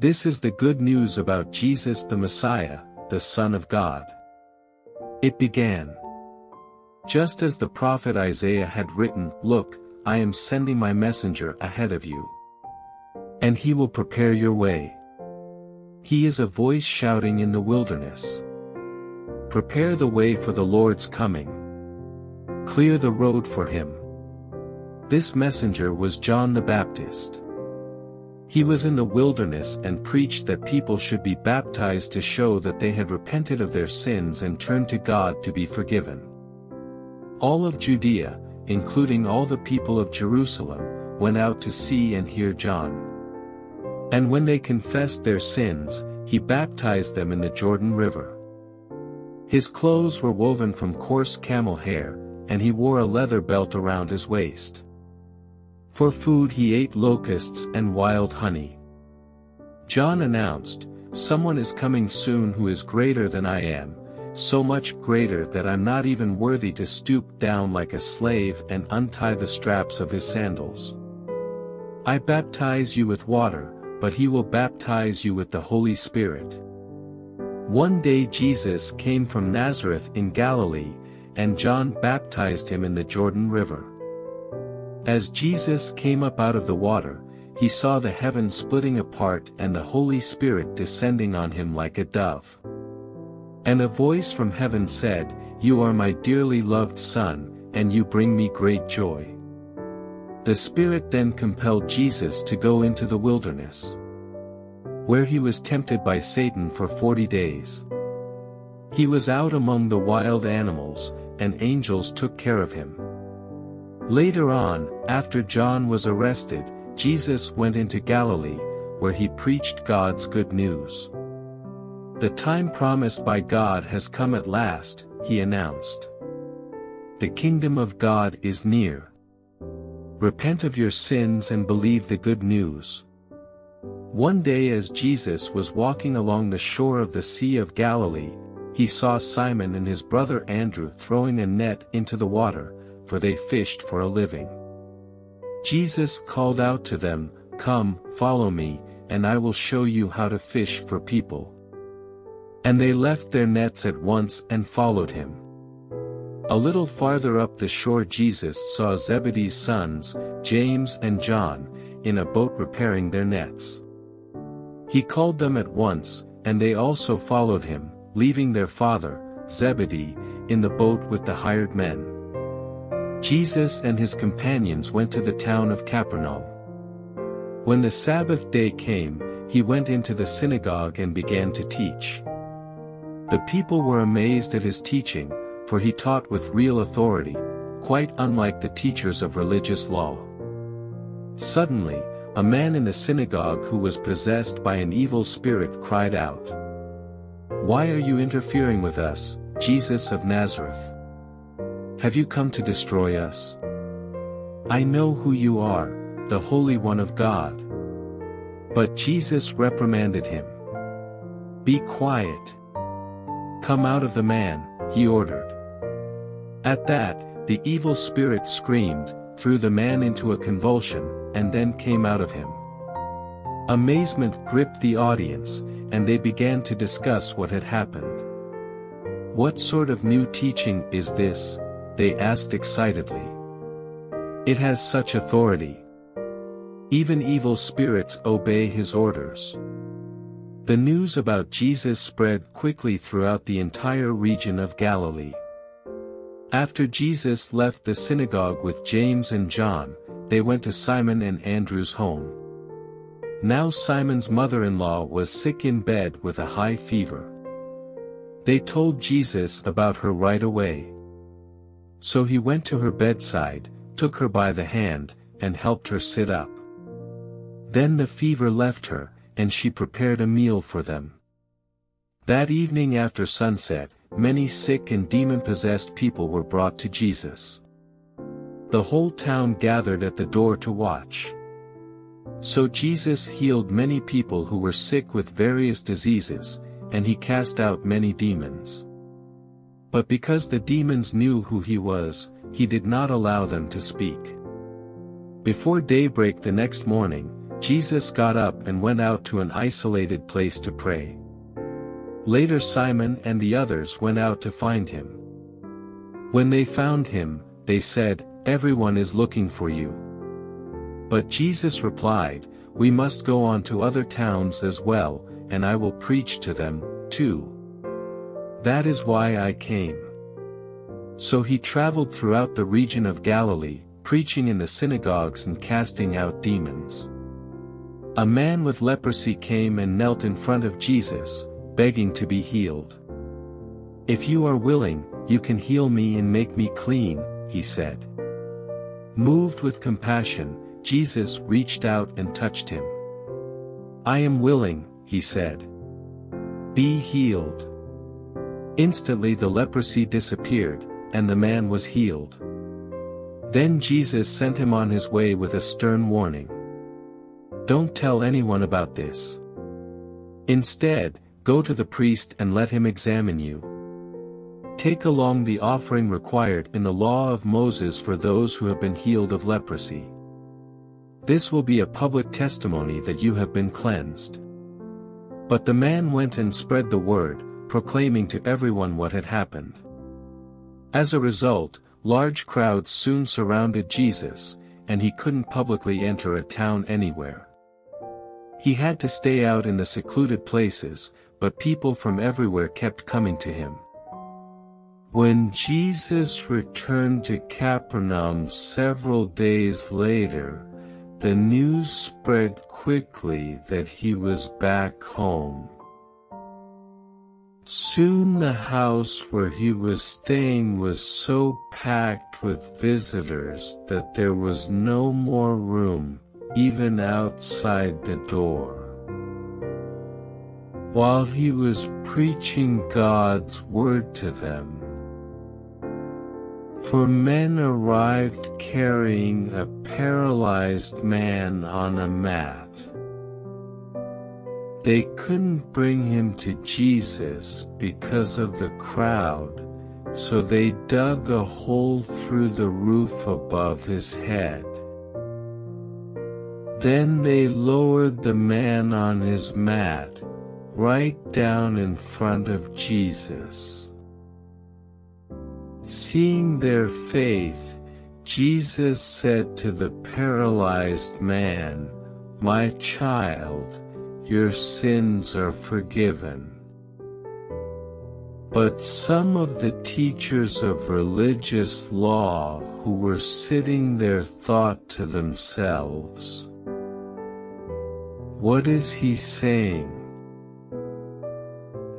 This is the good news about Jesus the Messiah, the Son of God. It began. Just as the prophet Isaiah had written, Look, I am sending my messenger ahead of you. And he will prepare your way. He is a voice shouting in the wilderness. Prepare the way for the Lord's coming. Clear the road for him. This messenger was John the Baptist. He was in the wilderness and preached that people should be baptized to show that they had repented of their sins and turned to God to be forgiven. All of Judea, including all the people of Jerusalem, went out to see and hear John. And when they confessed their sins, he baptized them in the Jordan River. His clothes were woven from coarse camel hair, and he wore a leather belt around his waist. For food he ate locusts and wild honey. John announced, Someone is coming soon who is greater than I am, so much greater that I'm not even worthy to stoop down like a slave and untie the straps of his sandals. I baptize you with water, but he will baptize you with the Holy Spirit. One day Jesus came from Nazareth in Galilee, and John baptized him in the Jordan River. As Jesus came up out of the water, he saw the heaven splitting apart and the Holy Spirit descending on him like a dove. And a voice from heaven said, You are my dearly loved Son, and you bring me great joy. The Spirit then compelled Jesus to go into the wilderness. Where he was tempted by Satan for forty days. He was out among the wild animals, and angels took care of him. Later on, after John was arrested, Jesus went into Galilee, where he preached God's good news. The time promised by God has come at last, he announced. The kingdom of God is near. Repent of your sins and believe the good news. One day as Jesus was walking along the shore of the Sea of Galilee, he saw Simon and his brother Andrew throwing a net into the water, for they fished for a living. Jesus called out to them, Come, follow me, and I will show you how to fish for people. And they left their nets at once and followed him. A little farther up the shore Jesus saw Zebedee's sons, James and John, in a boat repairing their nets. He called them at once, and they also followed him, leaving their father, Zebedee, in the boat with the hired men. Jesus and his companions went to the town of Capernaum. When the Sabbath day came, he went into the synagogue and began to teach. The people were amazed at his teaching, for he taught with real authority, quite unlike the teachers of religious law. Suddenly, a man in the synagogue who was possessed by an evil spirit cried out. Why are you interfering with us, Jesus of Nazareth? Have you come to destroy us? I know who you are, the Holy One of God. But Jesus reprimanded him. Be quiet. Come out of the man, he ordered. At that, the evil spirit screamed, threw the man into a convulsion, and then came out of him. Amazement gripped the audience, and they began to discuss what had happened. What sort of new teaching is this? They asked excitedly. It has such authority. Even evil spirits obey his orders. The news about Jesus spread quickly throughout the entire region of Galilee. After Jesus left the synagogue with James and John, they went to Simon and Andrew's home. Now Simon's mother-in-law was sick in bed with a high fever. They told Jesus about her right away. So he went to her bedside, took her by the hand, and helped her sit up. Then the fever left her, and she prepared a meal for them. That evening after sunset, many sick and demon-possessed people were brought to Jesus. The whole town gathered at the door to watch. So Jesus healed many people who were sick with various diseases, and he cast out many demons. But because the demons knew who he was, he did not allow them to speak. Before daybreak the next morning, Jesus got up and went out to an isolated place to pray. Later Simon and the others went out to find him. When they found him, they said, Everyone is looking for you. But Jesus replied, We must go on to other towns as well, and I will preach to them, too. That is why I came. So he traveled throughout the region of Galilee, preaching in the synagogues and casting out demons. A man with leprosy came and knelt in front of Jesus, begging to be healed. If you are willing, you can heal me and make me clean, he said. Moved with compassion, Jesus reached out and touched him. I am willing, he said. Be healed. Instantly the leprosy disappeared, and the man was healed. Then Jesus sent him on his way with a stern warning. Don't tell anyone about this. Instead, go to the priest and let him examine you. Take along the offering required in the law of Moses for those who have been healed of leprosy. This will be a public testimony that you have been cleansed. But the man went and spread the word, proclaiming to everyone what had happened. As a result, large crowds soon surrounded Jesus, and he couldn't publicly enter a town anywhere. He had to stay out in the secluded places, but people from everywhere kept coming to him. When Jesus returned to Capernaum several days later, the news spread quickly that he was back home. Soon the house where he was staying was so packed with visitors that there was no more room, even outside the door. While he was preaching God's word to them, four men arrived carrying a paralyzed man on a mat. They couldn't bring him to Jesus because of the crowd, so they dug a hole through the roof above his head. Then they lowered the man on his mat, right down in front of Jesus. Seeing their faith, Jesus said to the paralyzed man, My child, your sins are forgiven. But some of the teachers of religious law who were sitting there thought to themselves, What is he saying?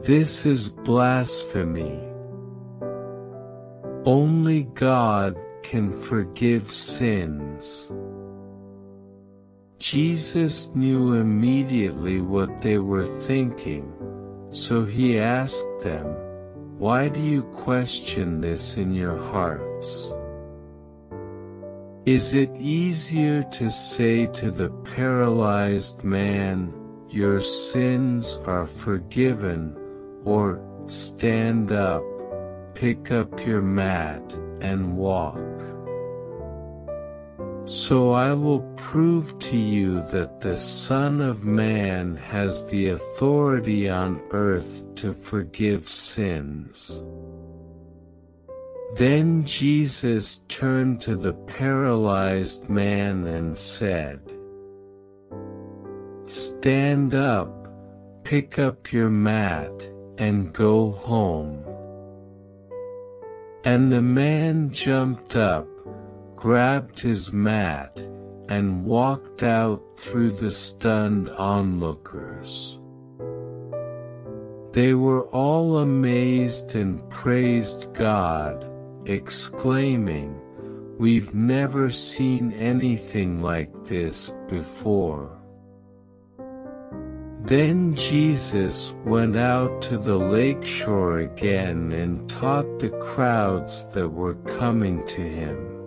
This is blasphemy. Only God can forgive sins. Jesus knew immediately what they were thinking, so he asked them, Why do you question this in your hearts? Is it easier to say to the paralyzed man, Your sins are forgiven, or stand up, pick up your mat, and walk? So I will prove to you that the Son of Man has the authority on earth to forgive sins. Then Jesus turned to the paralyzed man and said, Stand up, pick up your mat, and go home. And the man jumped up, grabbed his mat, and walked out through the stunned onlookers. They were all amazed and praised God, exclaiming, We've never seen anything like this before. Then Jesus went out to the lake shore again and taught the crowds that were coming to him.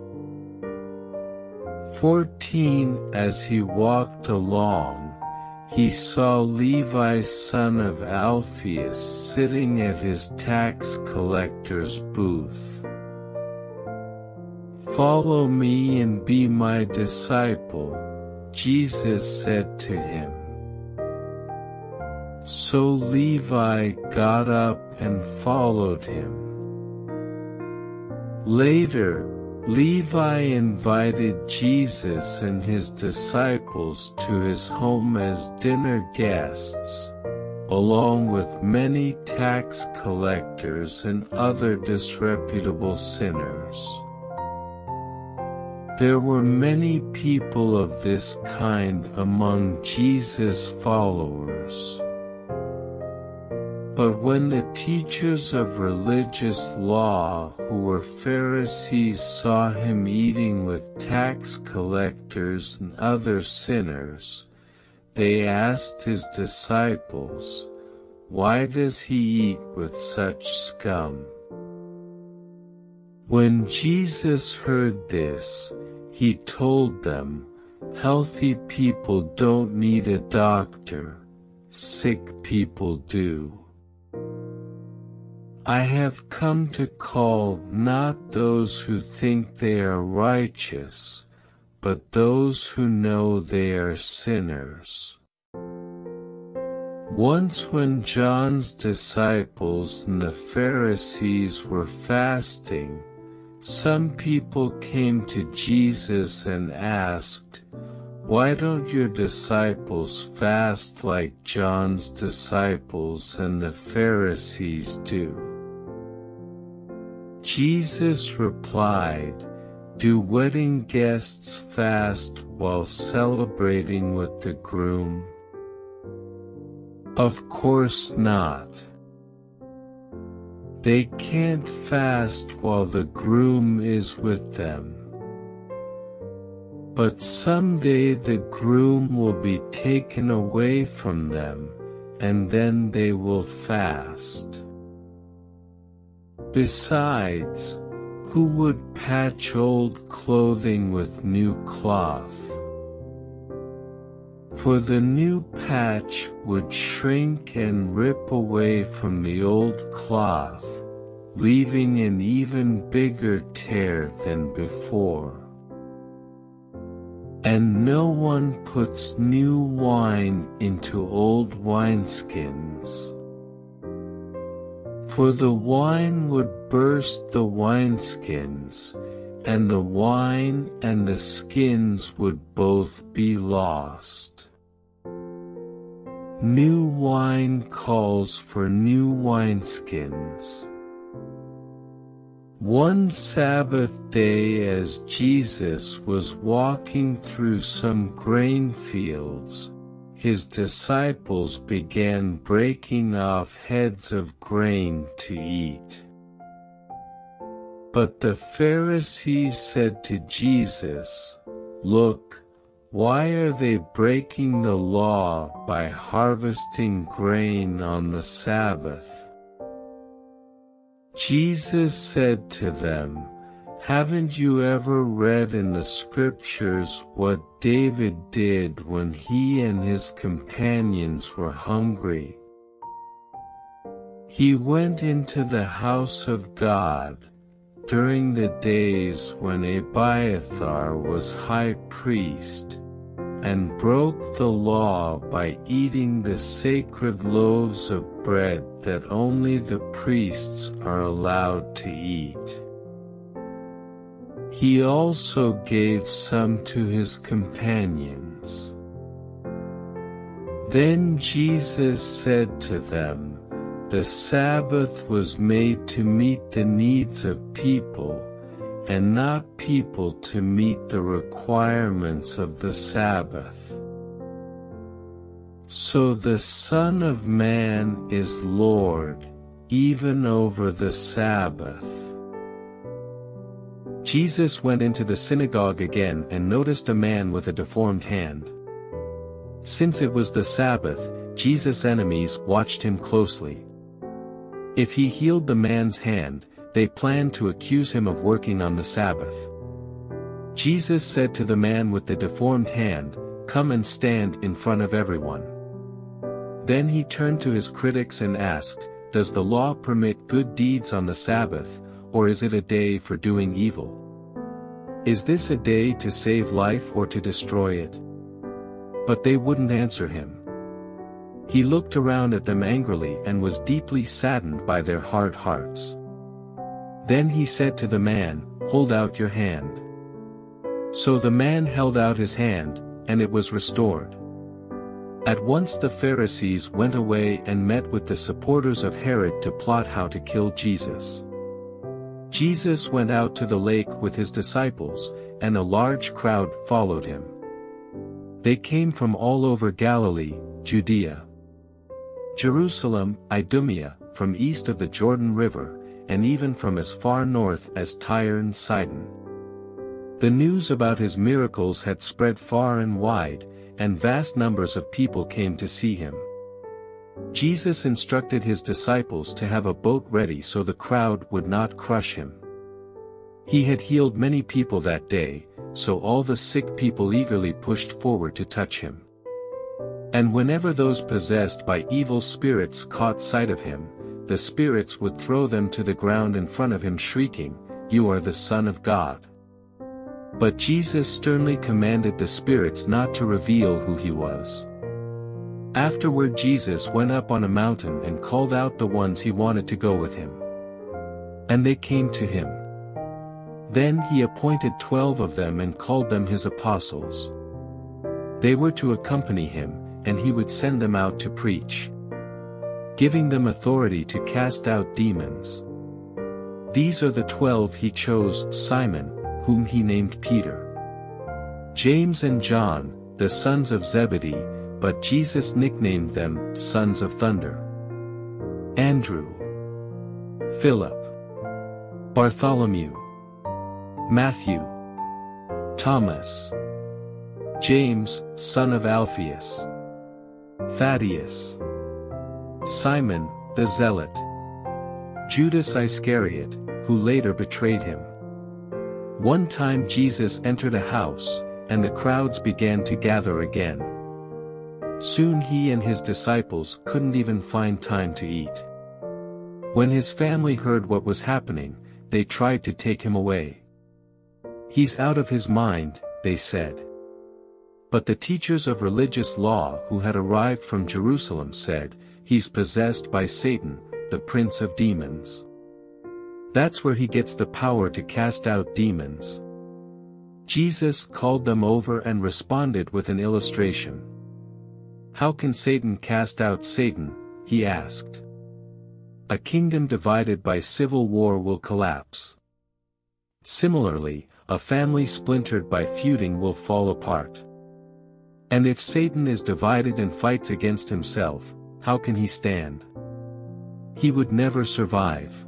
14 As he walked along, he saw Levi son of Alphaeus sitting at his tax collector's booth. Follow me and be my disciple, Jesus said to him. So Levi got up and followed him. Later, Levi invited Jesus and his disciples to his home as dinner guests, along with many tax collectors and other disreputable sinners. There were many people of this kind among Jesus' followers. But when the teachers of religious law who were Pharisees saw him eating with tax collectors and other sinners, they asked his disciples, Why does he eat with such scum? When Jesus heard this, he told them, Healthy people don't need a doctor, sick people do. I have come to call not those who think they are righteous, but those who know they are sinners. Once when John's disciples and the Pharisees were fasting, some people came to Jesus and asked, why don't your disciples fast like John's disciples and the Pharisees do? Jesus replied, Do wedding guests fast while celebrating with the groom? Of course not. They can't fast while the groom is with them. But someday the groom will be taken away from them, and then they will fast. Besides, who would patch old clothing with new cloth? For the new patch would shrink and rip away from the old cloth, leaving an even bigger tear than before. And no one puts new wine into old wineskins for the wine would burst the wineskins, and the wine and the skins would both be lost. New wine calls for new wineskins. One Sabbath day as Jesus was walking through some grain fields, his disciples began breaking off heads of grain to eat. But the Pharisees said to Jesus, Look, why are they breaking the law by harvesting grain on the Sabbath? Jesus said to them, haven't you ever read in the scriptures what David did when he and his companions were hungry? He went into the house of God during the days when Abiathar was high priest, and broke the law by eating the sacred loaves of bread that only the priests are allowed to eat. He also gave some to his companions. Then Jesus said to them, The Sabbath was made to meet the needs of people, and not people to meet the requirements of the Sabbath. So the Son of Man is Lord, even over the Sabbath. Jesus went into the synagogue again and noticed a man with a deformed hand. Since it was the Sabbath, Jesus' enemies watched him closely. If he healed the man's hand, they planned to accuse him of working on the Sabbath. Jesus said to the man with the deformed hand, Come and stand in front of everyone. Then he turned to his critics and asked, Does the law permit good deeds on the Sabbath, or is it a day for doing evil? Is this a day to save life or to destroy it? But they wouldn't answer him. He looked around at them angrily and was deeply saddened by their hard hearts. Then he said to the man, Hold out your hand. So the man held out his hand, and it was restored. At once the Pharisees went away and met with the supporters of Herod to plot how to kill Jesus. Jesus went out to the lake with his disciples, and a large crowd followed him. They came from all over Galilee, Judea, Jerusalem, Idumea, from east of the Jordan River, and even from as far north as Tyre and Sidon. The news about his miracles had spread far and wide, and vast numbers of people came to see him. Jesus instructed his disciples to have a boat ready so the crowd would not crush him. He had healed many people that day, so all the sick people eagerly pushed forward to touch him. And whenever those possessed by evil spirits caught sight of him, the spirits would throw them to the ground in front of him shrieking, You are the Son of God. But Jesus sternly commanded the spirits not to reveal who he was. Afterward Jesus went up on a mountain and called out the ones he wanted to go with him. And they came to him. Then he appointed twelve of them and called them his apostles. They were to accompany him, and he would send them out to preach. Giving them authority to cast out demons. These are the twelve he chose, Simon, whom he named Peter. James and John, the sons of Zebedee, but Jesus nicknamed them, sons of thunder. Andrew. Philip. Bartholomew. Matthew. Thomas. James, son of Alphaeus. Thaddeus. Simon, the Zealot. Judas Iscariot, who later betrayed him. One time Jesus entered a house, and the crowds began to gather again. Soon he and his disciples couldn't even find time to eat. When his family heard what was happening, they tried to take him away. He's out of his mind, they said. But the teachers of religious law who had arrived from Jerusalem said, He's possessed by Satan, the prince of demons. That's where he gets the power to cast out demons. Jesus called them over and responded with an illustration. How can Satan cast out Satan, he asked. A kingdom divided by civil war will collapse. Similarly, a family splintered by feuding will fall apart. And if Satan is divided and fights against himself, how can he stand? He would never survive.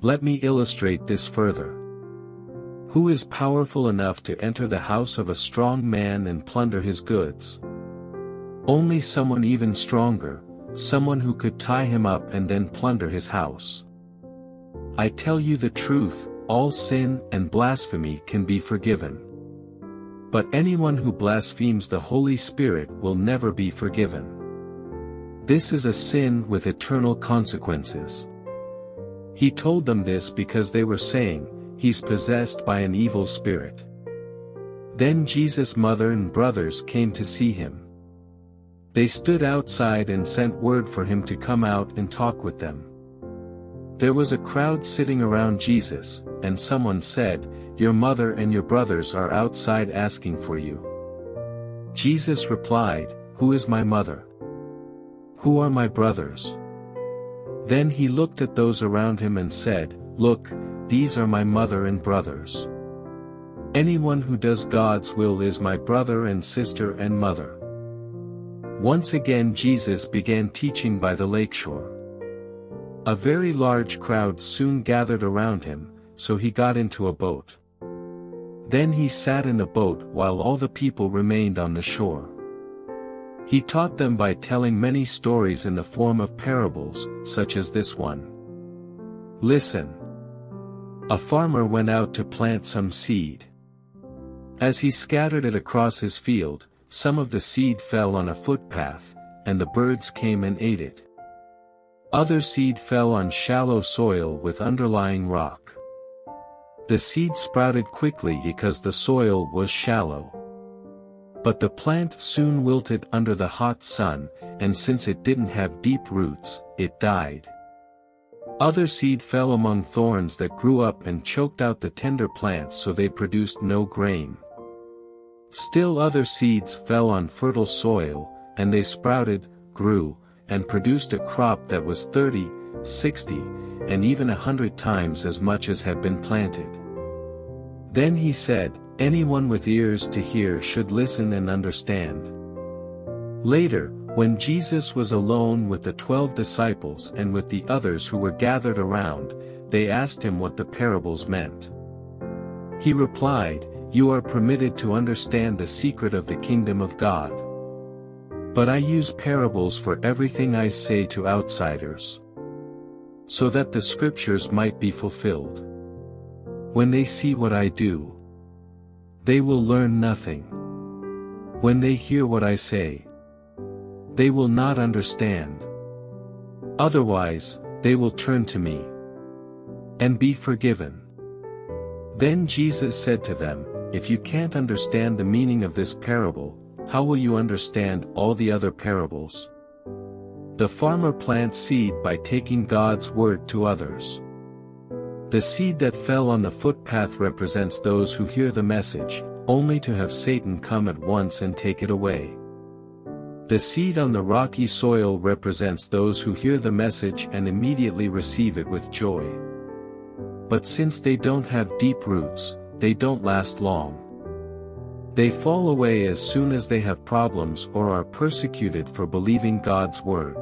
Let me illustrate this further. Who is powerful enough to enter the house of a strong man and plunder his goods? Only someone even stronger, someone who could tie him up and then plunder his house. I tell you the truth, all sin and blasphemy can be forgiven. But anyone who blasphemes the Holy Spirit will never be forgiven. This is a sin with eternal consequences. He told them this because they were saying, He's possessed by an evil spirit. Then Jesus' mother and brothers came to see him. They stood outside and sent word for him to come out and talk with them. There was a crowd sitting around Jesus, and someone said, your mother and your brothers are outside asking for you. Jesus replied, Who is my mother? Who are my brothers? Then he looked at those around him and said, Look, these are my mother and brothers. Anyone who does God's will is my brother and sister and mother. Once again Jesus began teaching by the lakeshore. A very large crowd soon gathered around him, so he got into a boat. Then he sat in a boat while all the people remained on the shore. He taught them by telling many stories in the form of parables, such as this one. Listen. A farmer went out to plant some seed. As he scattered it across his field, some of the seed fell on a footpath, and the birds came and ate it. Other seed fell on shallow soil with underlying rock. The seed sprouted quickly because the soil was shallow. But the plant soon wilted under the hot sun, and since it didn't have deep roots, it died. Other seed fell among thorns that grew up and choked out the tender plants so they produced no grain. Still other seeds fell on fertile soil, and they sprouted, grew, and produced a crop that was thirty, sixty, and even a hundred times as much as had been planted. Then he said, Anyone with ears to hear should listen and understand. Later, when Jesus was alone with the twelve disciples and with the others who were gathered around, they asked him what the parables meant. He replied, You are permitted to understand the secret of the kingdom of God. But I use parables for everything I say to outsiders. So that the scriptures might be fulfilled. When they see what I do, they will learn nothing. When they hear what I say, they will not understand. Otherwise, they will turn to me and be forgiven. Then Jesus said to them, If you can't understand the meaning of this parable, how will you understand all the other parables? The farmer plants seed by taking God's word to others. The seed that fell on the footpath represents those who hear the message, only to have Satan come at once and take it away. The seed on the rocky soil represents those who hear the message and immediately receive it with joy. But since they don't have deep roots, they don't last long. They fall away as soon as they have problems or are persecuted for believing God's word.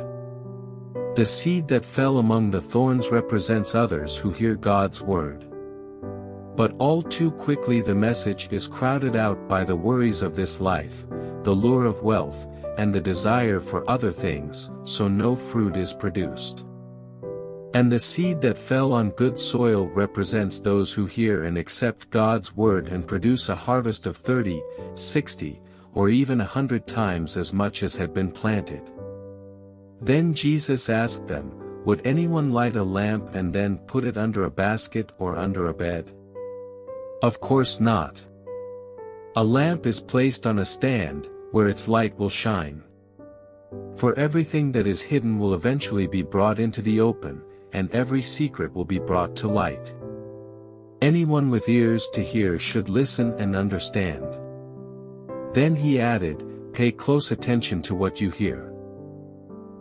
The seed that fell among the thorns represents others who hear God's word. But all too quickly the message is crowded out by the worries of this life, the lure of wealth, and the desire for other things, so no fruit is produced. And the seed that fell on good soil represents those who hear and accept God's word and produce a harvest of 30, 60, or even a hundred times as much as had been planted. Then Jesus asked them, Would anyone light a lamp and then put it under a basket or under a bed? Of course not. A lamp is placed on a stand, where its light will shine. For everything that is hidden will eventually be brought into the open, and every secret will be brought to light. Anyone with ears to hear should listen and understand. Then he added, Pay close attention to what you hear.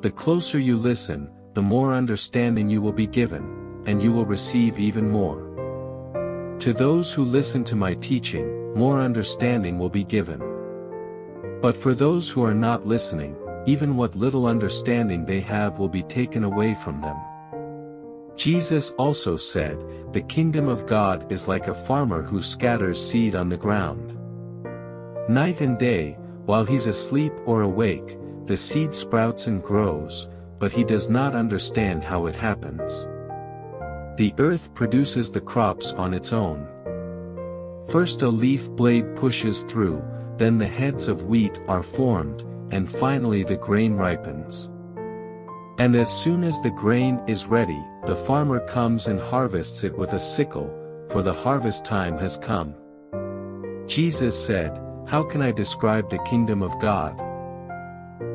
The closer you listen, the more understanding you will be given, and you will receive even more. To those who listen to my teaching, more understanding will be given. But for those who are not listening, even what little understanding they have will be taken away from them. Jesus also said, The kingdom of God is like a farmer who scatters seed on the ground. Night and day, while he's asleep or awake, the seed sprouts and grows, but he does not understand how it happens. The earth produces the crops on its own. First a leaf blade pushes through, then the heads of wheat are formed, and finally the grain ripens. And as soon as the grain is ready, the farmer comes and harvests it with a sickle, for the harvest time has come. Jesus said, How can I describe the kingdom of God?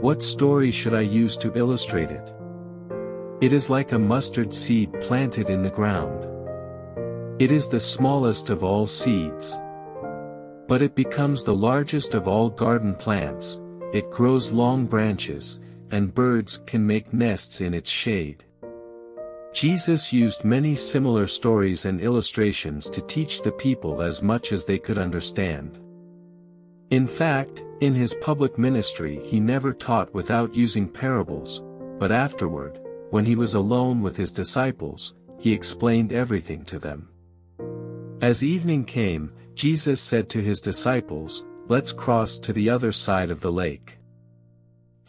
What story should I use to illustrate it? It is like a mustard seed planted in the ground. It is the smallest of all seeds. But it becomes the largest of all garden plants, it grows long branches, and birds can make nests in its shade. Jesus used many similar stories and illustrations to teach the people as much as they could understand. In fact, in his public ministry he never taught without using parables, but afterward, when he was alone with his disciples, he explained everything to them. As evening came, Jesus said to his disciples, Let's cross to the other side of the lake.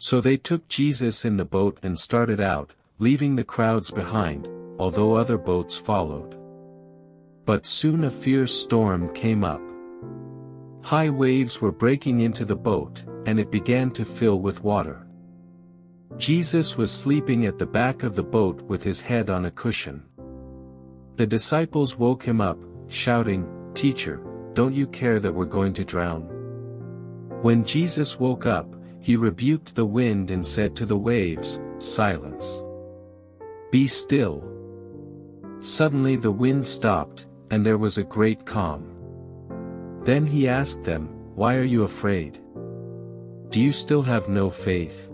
So they took Jesus in the boat and started out, leaving the crowds behind, although other boats followed. But soon a fierce storm came up. High waves were breaking into the boat, and it began to fill with water. Jesus was sleeping at the back of the boat with his head on a cushion. The disciples woke him up, shouting, Teacher, don't you care that we're going to drown? When Jesus woke up, he rebuked the wind and said to the waves, Silence. Be still. Suddenly the wind stopped, and there was a great calm. Then he asked them, Why are you afraid? Do you still have no faith?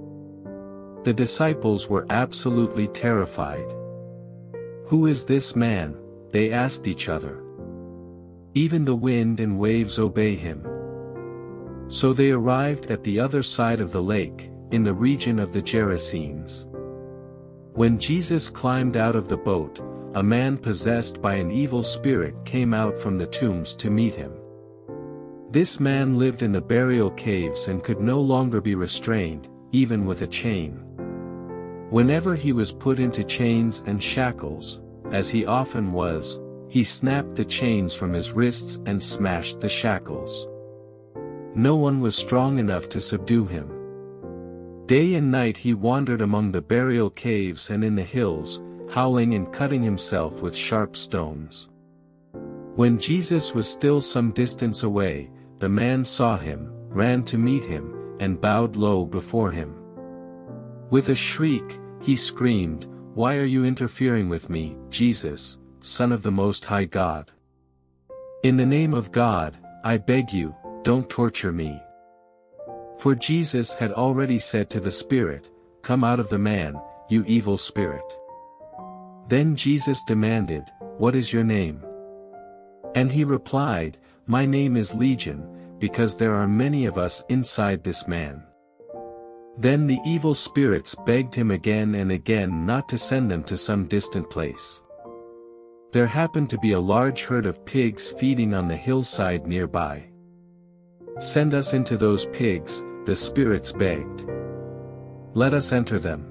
The disciples were absolutely terrified. Who is this man? They asked each other. Even the wind and waves obey him. So they arrived at the other side of the lake, in the region of the Gerasenes. When Jesus climbed out of the boat, a man possessed by an evil spirit came out from the tombs to meet him. This man lived in the burial caves and could no longer be restrained, even with a chain. Whenever he was put into chains and shackles, as he often was, he snapped the chains from his wrists and smashed the shackles. No one was strong enough to subdue him. Day and night he wandered among the burial caves and in the hills, howling and cutting himself with sharp stones. When Jesus was still some distance away, the man saw him, ran to meet him, and bowed low before him. With a shriek, he screamed, Why are you interfering with me, Jesus, Son of the Most High God? In the name of God, I beg you, don't torture me. For Jesus had already said to the spirit, Come out of the man, you evil spirit. Then Jesus demanded, What is your name? And he replied, My name is Legion, because there are many of us inside this man. Then the evil spirits begged him again and again not to send them to some distant place. There happened to be a large herd of pigs feeding on the hillside nearby. Send us into those pigs, the spirits begged. Let us enter them.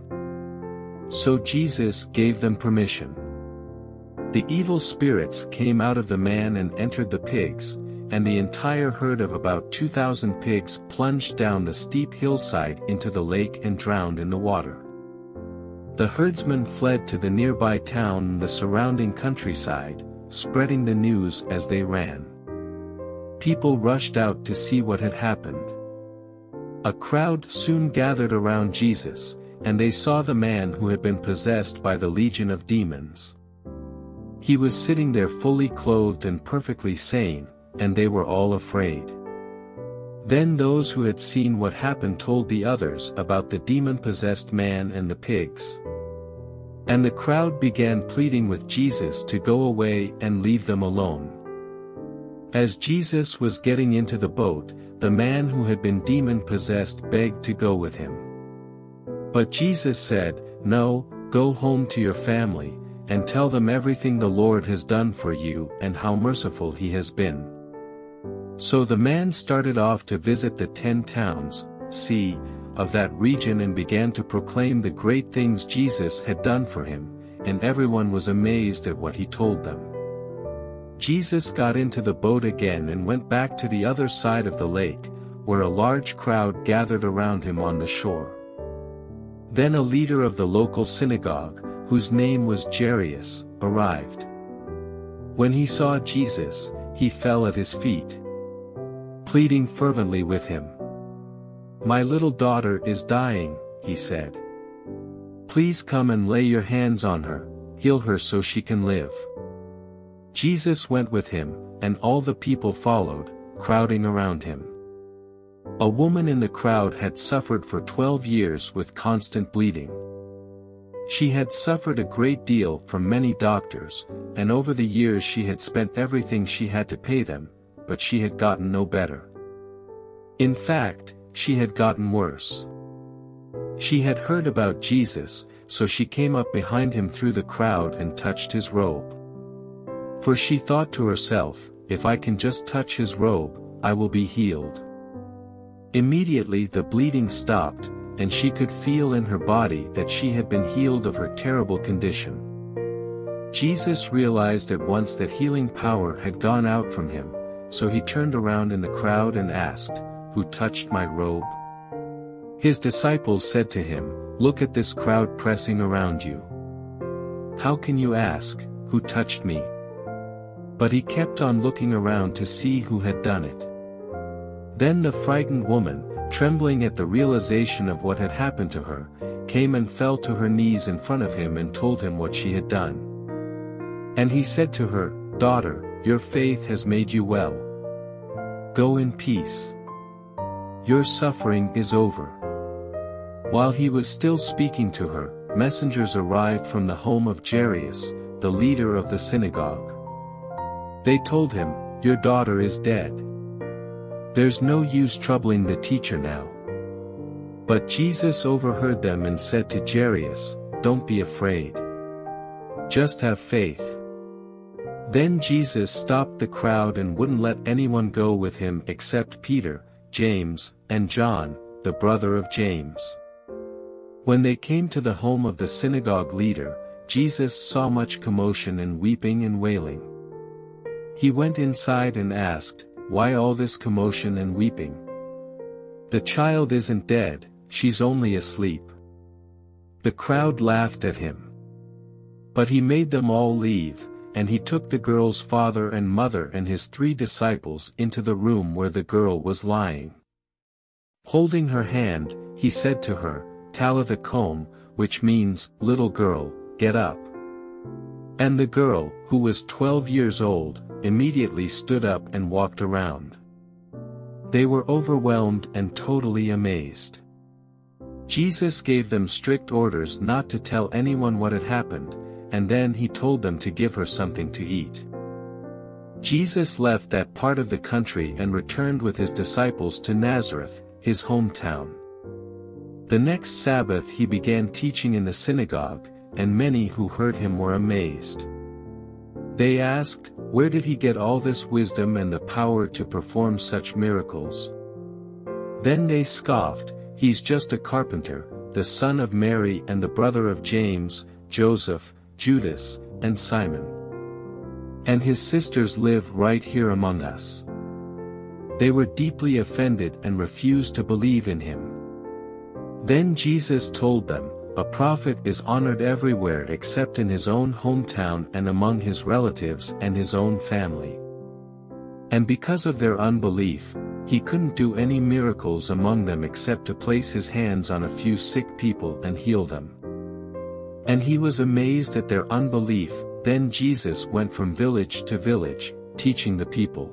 So Jesus gave them permission. The evil spirits came out of the man and entered the pigs, and the entire herd of about 2,000 pigs plunged down the steep hillside into the lake and drowned in the water. The herdsmen fled to the nearby town and the surrounding countryside, spreading the news as they ran. People rushed out to see what had happened. A crowd soon gathered around Jesus, and they saw the man who had been possessed by the legion of demons. He was sitting there fully clothed and perfectly sane, and they were all afraid. Then those who had seen what happened told the others about the demon-possessed man and the pigs. And the crowd began pleading with Jesus to go away and leave them alone. As Jesus was getting into the boat, the man who had been demon-possessed begged to go with him. But Jesus said, No, go home to your family, and tell them everything the Lord has done for you and how merciful he has been. So the man started off to visit the ten towns, see, of that region and began to proclaim the great things Jesus had done for him, and everyone was amazed at what he told them. Jesus got into the boat again and went back to the other side of the lake, where a large crowd gathered around him on the shore. Then a leader of the local synagogue, whose name was Jairus, arrived. When he saw Jesus, he fell at his feet, pleading fervently with him. My little daughter is dying, he said. Please come and lay your hands on her, heal her so she can live. Jesus went with him, and all the people followed, crowding around him. A woman in the crowd had suffered for twelve years with constant bleeding. She had suffered a great deal from many doctors, and over the years she had spent everything she had to pay them, but she had gotten no better. In fact, she had gotten worse. She had heard about Jesus, so she came up behind him through the crowd and touched his robe. For she thought to herself, if I can just touch his robe, I will be healed. Immediately the bleeding stopped, and she could feel in her body that she had been healed of her terrible condition. Jesus realized at once that healing power had gone out from him, so he turned around in the crowd and asked, Who touched my robe? His disciples said to him, Look at this crowd pressing around you. How can you ask, Who touched me? But he kept on looking around to see who had done it. Then the frightened woman, trembling at the realization of what had happened to her, came and fell to her knees in front of him and told him what she had done. And he said to her, Daughter, your faith has made you well. Go in peace. Your suffering is over. While he was still speaking to her, messengers arrived from the home of Jairus, the leader of the synagogue. They told him, Your daughter is dead. There's no use troubling the teacher now. But Jesus overheard them and said to Jairus, Don't be afraid. Just have faith. Then Jesus stopped the crowd and wouldn't let anyone go with him except Peter, James, and John, the brother of James. When they came to the home of the synagogue leader, Jesus saw much commotion and weeping and wailing. He went inside and asked, Why all this commotion and weeping? The child isn't dead, she's only asleep. The crowd laughed at him. But he made them all leave, and he took the girl's father and mother and his three disciples into the room where the girl was lying. Holding her hand, he said to her, Talitha koum, which means, little girl, get up. And the girl, who was twelve years old, immediately stood up and walked around. They were overwhelmed and totally amazed. Jesus gave them strict orders not to tell anyone what had happened, and then he told them to give her something to eat. Jesus left that part of the country and returned with his disciples to Nazareth, his hometown. The next Sabbath he began teaching in the synagogue, and many who heard him were amazed. They asked, Where did he get all this wisdom and the power to perform such miracles? Then they scoffed, He's just a carpenter, the son of Mary and the brother of James, Joseph, Judas, and Simon. And his sisters live right here among us. They were deeply offended and refused to believe in him. Then Jesus told them, a prophet is honored everywhere except in his own hometown and among his relatives and his own family. And because of their unbelief, he couldn't do any miracles among them except to place his hands on a few sick people and heal them. And he was amazed at their unbelief, then Jesus went from village to village, teaching the people.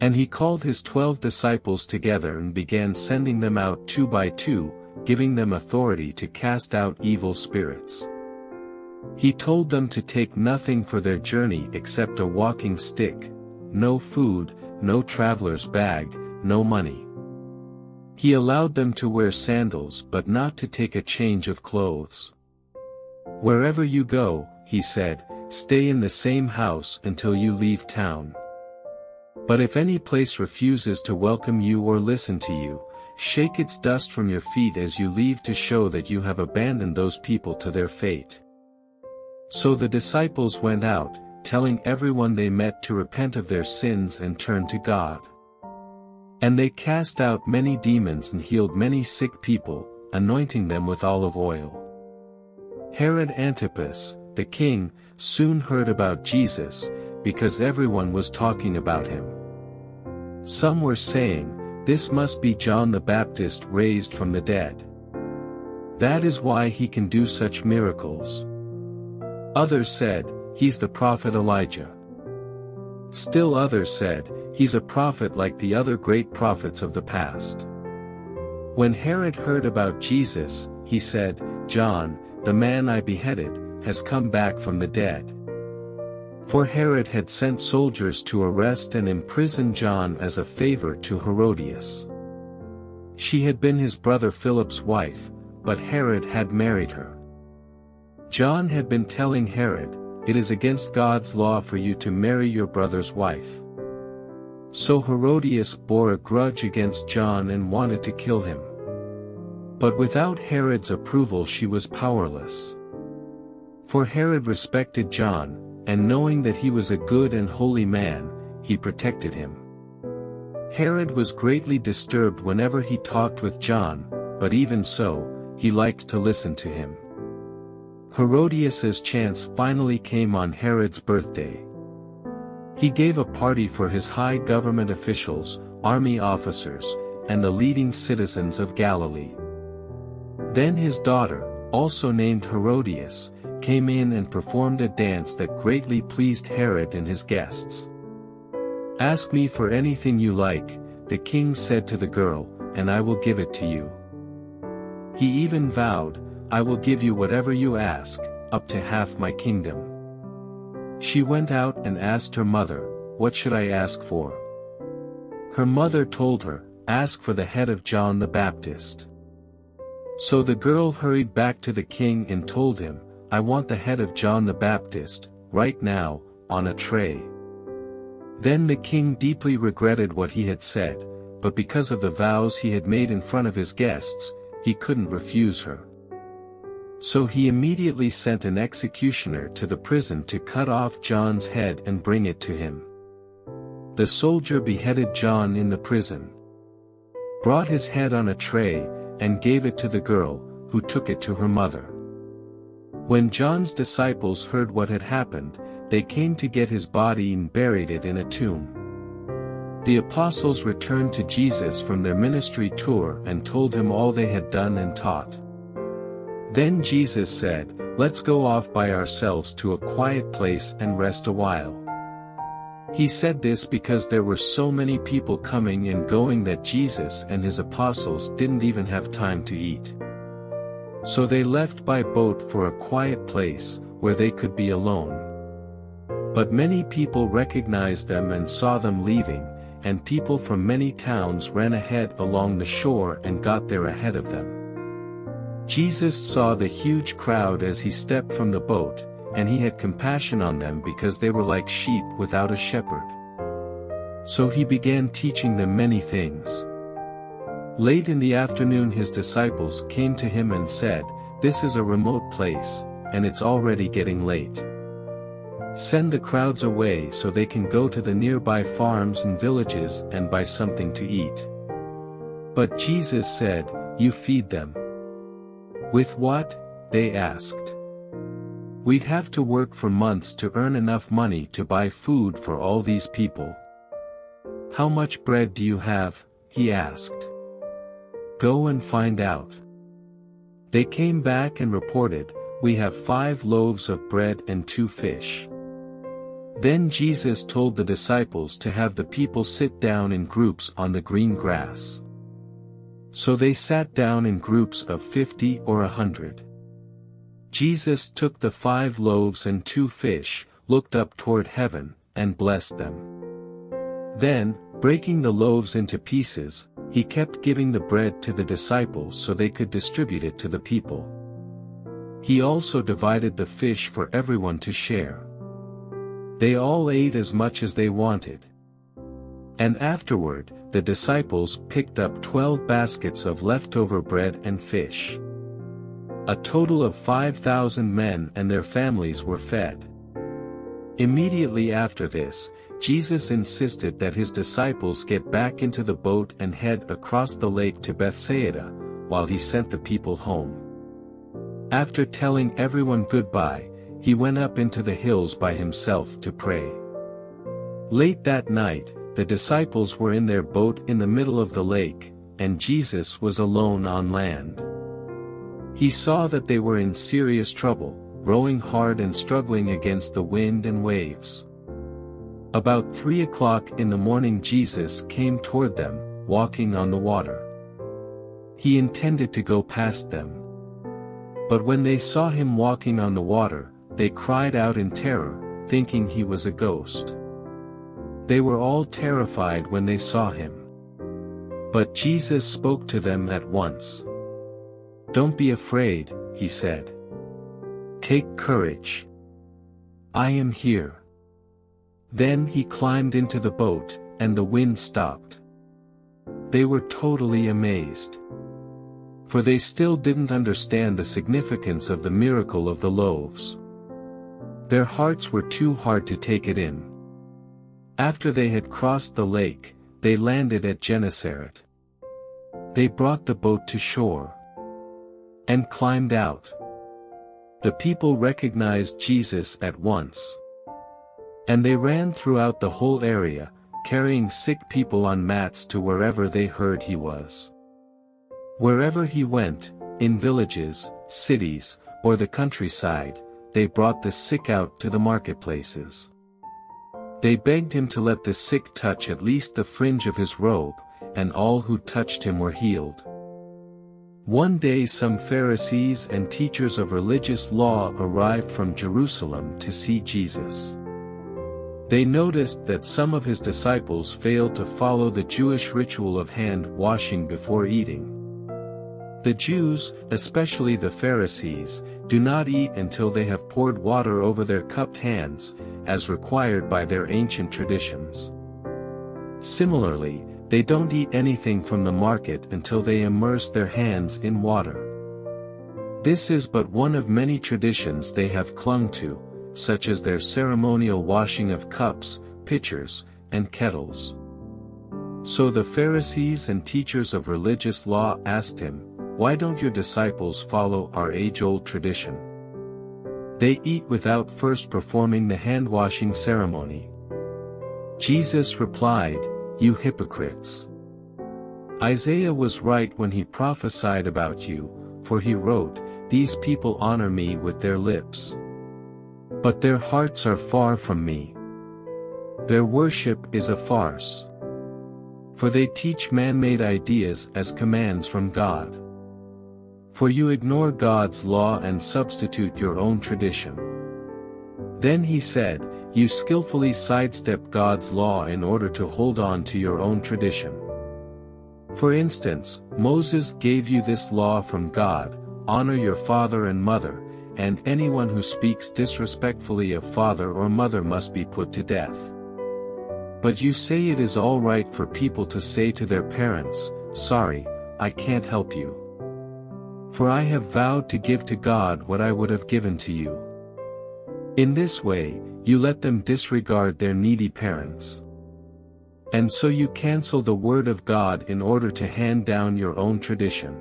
And he called his twelve disciples together and began sending them out two by two, giving them authority to cast out evil spirits. He told them to take nothing for their journey except a walking stick, no food, no traveler's bag, no money. He allowed them to wear sandals but not to take a change of clothes. Wherever you go, he said, stay in the same house until you leave town. But if any place refuses to welcome you or listen to you, shake its dust from your feet as you leave to show that you have abandoned those people to their fate. So the disciples went out, telling everyone they met to repent of their sins and turn to God. And they cast out many demons and healed many sick people, anointing them with olive oil. Herod Antipas, the king, soon heard about Jesus, because everyone was talking about him. Some were saying, This must be John the Baptist raised from the dead. That is why he can do such miracles. Others said, he's the prophet Elijah. Still others said, he's a prophet like the other great prophets of the past. When Herod heard about Jesus, he said, John, the man I beheaded, has come back from the dead. For Herod had sent soldiers to arrest and imprison John as a favor to Herodias. She had been his brother Philip's wife, but Herod had married her. John had been telling Herod, it is against God's law for you to marry your brother's wife. So Herodias bore a grudge against John and wanted to kill him. But without Herod's approval she was powerless. For Herod respected John, and knowing that he was a good and holy man, he protected him. Herod was greatly disturbed whenever he talked with John, but even so, he liked to listen to him. Herodias's chance finally came on Herod's birthday. He gave a party for his high government officials, army officers, and the leading citizens of Galilee. Then his daughter, also named Herodias, came in and performed a dance that greatly pleased Herod and his guests. Ask me for anything you like, the king said to the girl, and I will give it to you. He even vowed, I will give you whatever you ask, up to half my kingdom. She went out and asked her mother, What should I ask for? Her mother told her, Ask for the head of John the Baptist. So the girl hurried back to the king and told him, I want the head of John the Baptist, right now, on a tray. Then the king deeply regretted what he had said, but because of the vows he had made in front of his guests, he couldn't refuse her. So he immediately sent an executioner to the prison to cut off John's head and bring it to him. The soldier beheaded John in the prison. Brought his head on a tray, and gave it to the girl, who took it to her mother. When John's disciples heard what had happened, they came to get his body and buried it in a tomb. The apostles returned to Jesus from their ministry tour and told him all they had done and taught. Then Jesus said, Let's go off by ourselves to a quiet place and rest a while. He said this because there were so many people coming and going that Jesus and his apostles didn't even have time to eat. So they left by boat for a quiet place, where they could be alone. But many people recognized them and saw them leaving, and people from many towns ran ahead along the shore and got there ahead of them. Jesus saw the huge crowd as he stepped from the boat, and he had compassion on them because they were like sheep without a shepherd. So he began teaching them many things. Late in the afternoon his disciples came to him and said, This is a remote place, and it's already getting late. Send the crowds away so they can go to the nearby farms and villages and buy something to eat. But Jesus said, You feed them. With what? they asked. We'd have to work for months to earn enough money to buy food for all these people. How much bread do you have? he asked. Go and find out. They came back and reported, We have five loaves of bread and two fish. Then Jesus told the disciples to have the people sit down in groups on the green grass. So they sat down in groups of fifty or a hundred. Jesus took the five loaves and two fish, looked up toward heaven, and blessed them. Then, breaking the loaves into pieces, he kept giving the bread to the disciples so they could distribute it to the people. He also divided the fish for everyone to share. They all ate as much as they wanted. And afterward, the disciples picked up twelve baskets of leftover bread and fish. A total of 5,000 men and their families were fed. Immediately after this, Jesus insisted that his disciples get back into the boat and head across the lake to Bethsaida, while he sent the people home. After telling everyone goodbye, he went up into the hills by himself to pray. Late that night, the disciples were in their boat in the middle of the lake, and Jesus was alone on land. He saw that they were in serious trouble, rowing hard and struggling against the wind and waves. About three o'clock in the morning Jesus came toward them, walking on the water. He intended to go past them. But when they saw him walking on the water, they cried out in terror, thinking he was a ghost. They were all terrified when they saw him. But Jesus spoke to them at once. Don't be afraid, he said. Take courage. I am here. Then he climbed into the boat, and the wind stopped. They were totally amazed. For they still didn't understand the significance of the miracle of the loaves. Their hearts were too hard to take it in. After they had crossed the lake, they landed at Gennesaret. They brought the boat to shore. And climbed out. The people recognized Jesus at once. And they ran throughout the whole area, carrying sick people on mats to wherever they heard he was. Wherever he went, in villages, cities, or the countryside, they brought the sick out to the marketplaces. They begged him to let the sick touch at least the fringe of his robe, and all who touched him were healed. One day some Pharisees and teachers of religious law arrived from Jerusalem to see Jesus. They noticed that some of his disciples failed to follow the Jewish ritual of hand-washing before eating. The Jews, especially the Pharisees, do not eat until they have poured water over their cupped hands, as required by their ancient traditions. Similarly, they don't eat anything from the market until they immerse their hands in water. This is but one of many traditions they have clung to, such as their ceremonial washing of cups, pitchers, and kettles. So the Pharisees and teachers of religious law asked him, why don't your disciples follow our age-old tradition? They eat without first performing the hand-washing ceremony. Jesus replied, You hypocrites! Isaiah was right when he prophesied about you, for he wrote, These people honor me with their lips. But their hearts are far from me. Their worship is a farce. For they teach man-made ideas as commands from God. For you ignore God's law and substitute your own tradition. Then he said, You skillfully sidestep God's law in order to hold on to your own tradition. For instance, Moses gave you this law from God, honor your father and mother, and anyone who speaks disrespectfully of father or mother must be put to death. But you say it is all right for people to say to their parents, sorry, I can't help you. For I have vowed to give to God what I would have given to you. In this way, you let them disregard their needy parents. And so you cancel the word of God in order to hand down your own tradition.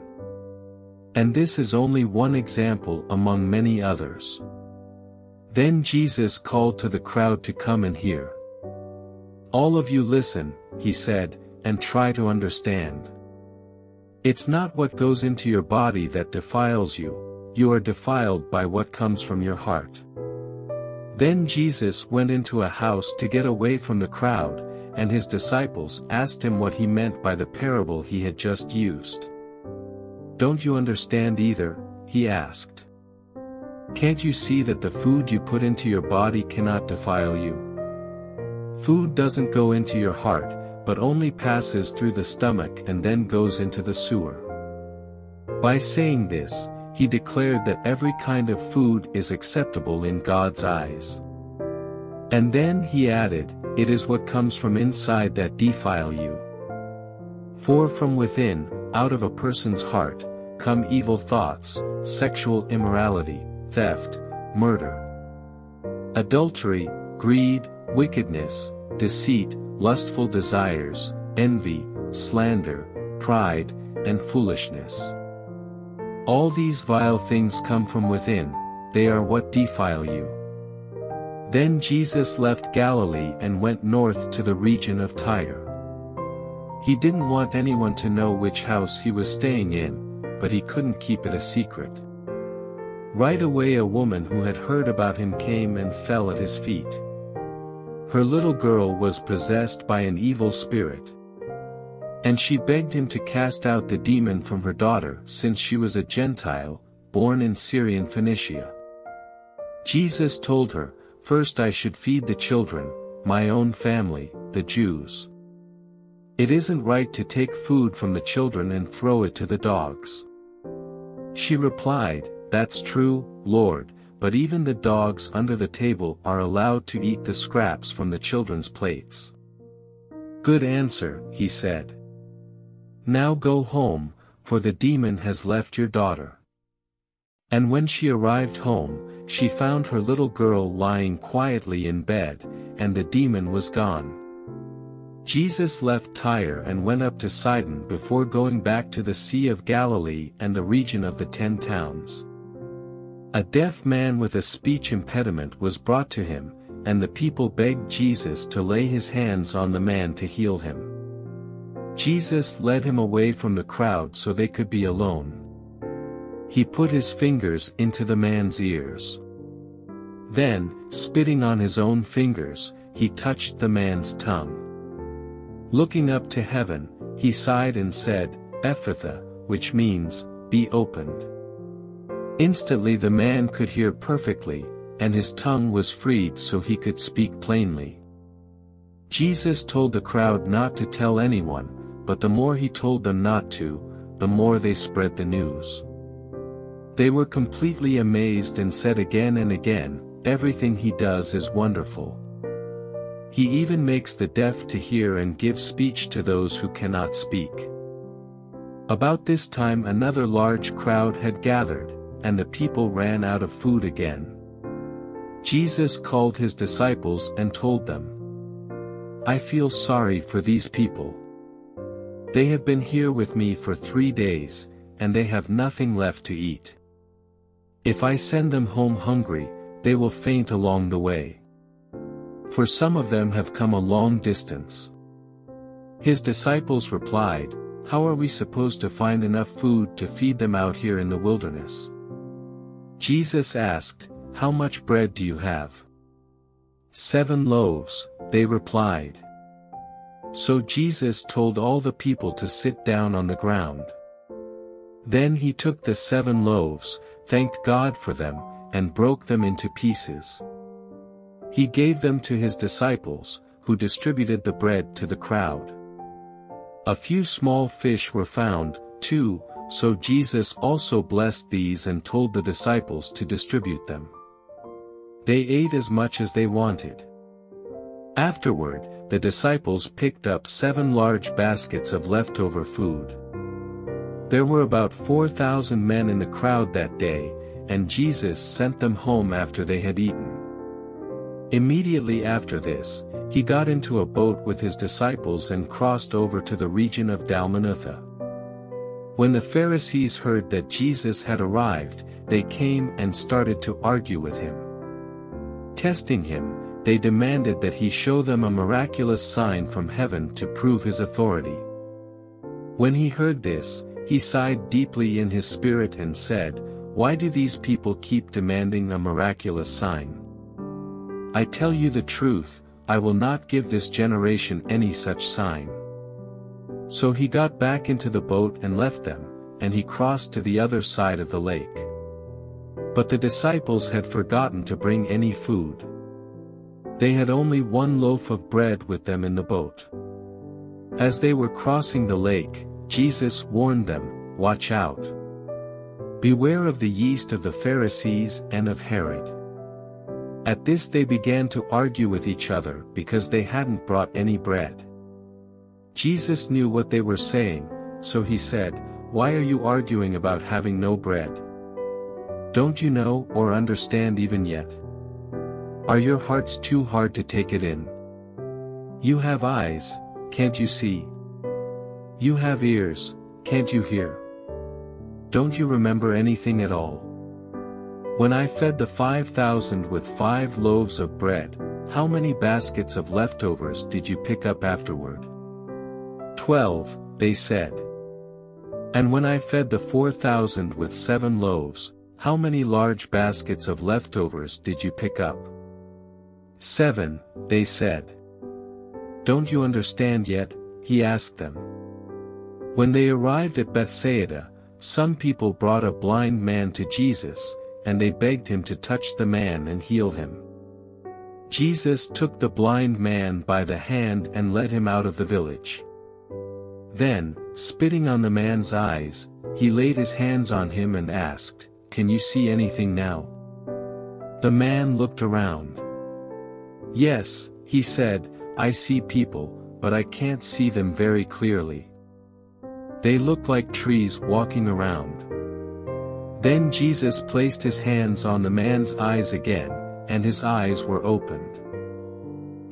And this is only one example among many others. Then Jesus called to the crowd to come and hear. All of you listen, he said, and try to understand. It's not what goes into your body that defiles you, you are defiled by what comes from your heart. Then Jesus went into a house to get away from the crowd, and his disciples asked him what he meant by the parable he had just used. Don't you understand either, he asked. Can't you see that the food you put into your body cannot defile you? Food doesn't go into your heart, but only passes through the stomach and then goes into the sewer. By saying this, he declared that every kind of food is acceptable in God's eyes. And then he added, it is what comes from inside that defile you. For from within, out of a person's heart, come evil thoughts, sexual immorality, theft, murder, adultery, greed, wickedness, deceit, lustful desires, envy, slander, pride, and foolishness. All these vile things come from within, they are what defile you. Then Jesus left Galilee and went north to the region of Tyre. He didn't want anyone to know which house he was staying in, but he couldn't keep it a secret. Right away a woman who had heard about him came and fell at his feet. Her little girl was possessed by an evil spirit. And she begged him to cast out the demon from her daughter since she was a Gentile, born in Syrian Phoenicia. Jesus told her, First I should feed the children, my own family, the Jews. It isn't right to take food from the children and throw it to the dogs. She replied, That's true, Lord, but even the dogs under the table are allowed to eat the scraps from the children's plates. Good answer, he said. Now go home, for the demon has left your daughter. And when she arrived home, she found her little girl lying quietly in bed, and the demon was gone. Jesus left Tyre and went up to Sidon before going back to the Sea of Galilee and the region of the Ten Towns. A deaf man with a speech impediment was brought to him, and the people begged Jesus to lay his hands on the man to heal him. Jesus led him away from the crowd so they could be alone. He put his fingers into the man's ears. Then, spitting on his own fingers, he touched the man's tongue. Looking up to heaven, he sighed and said, Ephphatha, which means, be opened. Instantly the man could hear perfectly, and his tongue was freed so he could speak plainly. Jesus told the crowd not to tell anyone, but the more he told them not to, the more they spread the news. They were completely amazed and said again and again, everything he does is wonderful. He even makes the deaf to hear and gives speech to those who cannot speak. About this time another large crowd had gathered, and the people ran out of food again. Jesus called his disciples and told them, I feel sorry for these people. They have been here with me for three days, and they have nothing left to eat. If I send them home hungry, they will faint along the way. For some of them have come a long distance. His disciples replied, How are we supposed to find enough food to feed them out here in the wilderness? Jesus asked, How much bread do you have? Seven loaves, they replied. So Jesus told all the people to sit down on the ground. Then he took the seven loaves, thanked God for them, and broke them into pieces. He gave them to his disciples, who distributed the bread to the crowd. A few small fish were found, too, so Jesus also blessed these and told the disciples to distribute them. They ate as much as they wanted. Afterward, the disciples picked up seven large baskets of leftover food. There were about 4,000 men in the crowd that day, and Jesus sent them home after they had eaten. Immediately after this, he got into a boat with his disciples and crossed over to the region of Dalmanutha. When the Pharisees heard that Jesus had arrived, they came and started to argue with him. Testing him, they demanded that he show them a miraculous sign from heaven to prove his authority. When he heard this, he sighed deeply in his spirit and said, Why do these people keep demanding a miraculous sign? I tell you the truth, I will not give this generation any such sign. So he got back into the boat and left them, and he crossed to the other side of the lake. But the disciples had forgotten to bring any food. They had only one loaf of bread with them in the boat. As they were crossing the lake, Jesus warned them, Watch out. Beware of the yeast of the Pharisees and of Herod. At this they began to argue with each other because they hadn't brought any bread. Jesus knew what they were saying, so he said, Why are you arguing about having no bread? Don't you know or understand even yet? Are your hearts too hard to take it in? You have eyes, can't you see? You have ears, can't you hear? Don't you remember anything at all? When I fed the five thousand with five loaves of bread, how many baskets of leftovers did you pick up afterward? Twelve, they said. And when I fed the four thousand with seven loaves, how many large baskets of leftovers did you pick up? Seven, they said. Don't you understand yet? He asked them. When they arrived at Bethsaida, some people brought a blind man to Jesus, and they begged him to touch the man and heal him. Jesus took the blind man by the hand and led him out of the village. Then, spitting on the man's eyes, he laid his hands on him and asked, Can you see anything now? The man looked around. Yes, he said, I see people, but I can't see them very clearly. They look like trees walking around. Then Jesus placed his hands on the man's eyes again, and his eyes were opened.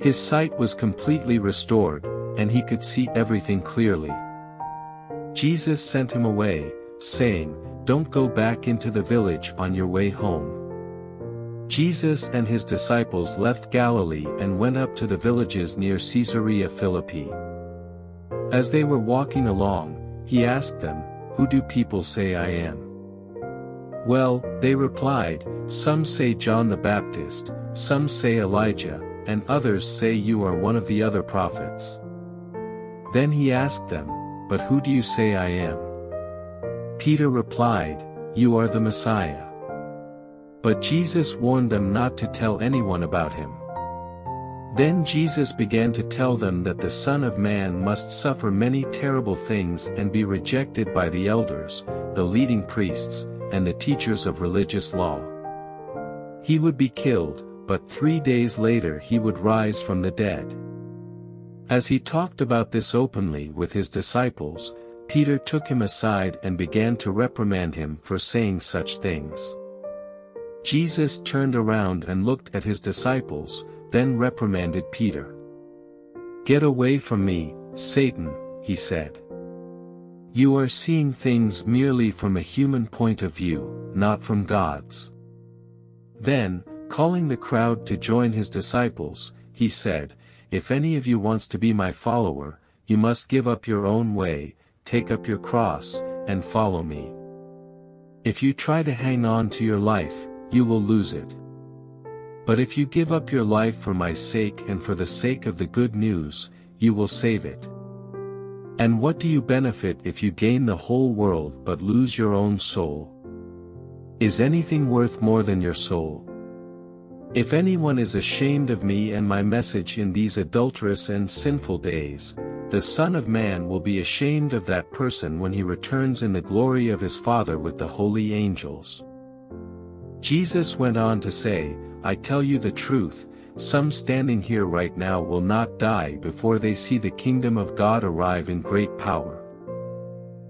His sight was completely restored, and he could see everything clearly. Jesus sent him away, saying, Don't go back into the village on your way home. Jesus and his disciples left Galilee and went up to the villages near Caesarea Philippi. As they were walking along, he asked them, Who do people say I am? Well, they replied, Some say John the Baptist, some say Elijah, and others say you are one of the other prophets. Then he asked them, But who do you say I am? Peter replied, You are the Messiah. But Jesus warned them not to tell anyone about him. Then Jesus began to tell them that the Son of Man must suffer many terrible things and be rejected by the elders, the leading priests, and the teachers of religious law. He would be killed, but three days later he would rise from the dead. As he talked about this openly with his disciples, Peter took him aside and began to reprimand him for saying such things. Jesus turned around and looked at his disciples, then reprimanded Peter. Get away from me, Satan, he said. You are seeing things merely from a human point of view, not from God's. Then, calling the crowd to join his disciples, he said, If any of you wants to be my follower, you must give up your own way, take up your cross, and follow me. If you try to hang on to your life, you will lose it. But if you give up your life for my sake and for the sake of the good news, you will save it. And what do you benefit if you gain the whole world but lose your own soul? Is anything worth more than your soul? If anyone is ashamed of me and my message in these adulterous and sinful days, the Son of Man will be ashamed of that person when he returns in the glory of his Father with the holy angels. Jesus went on to say, I tell you the truth, some standing here right now will not die before they see the kingdom of God arrive in great power.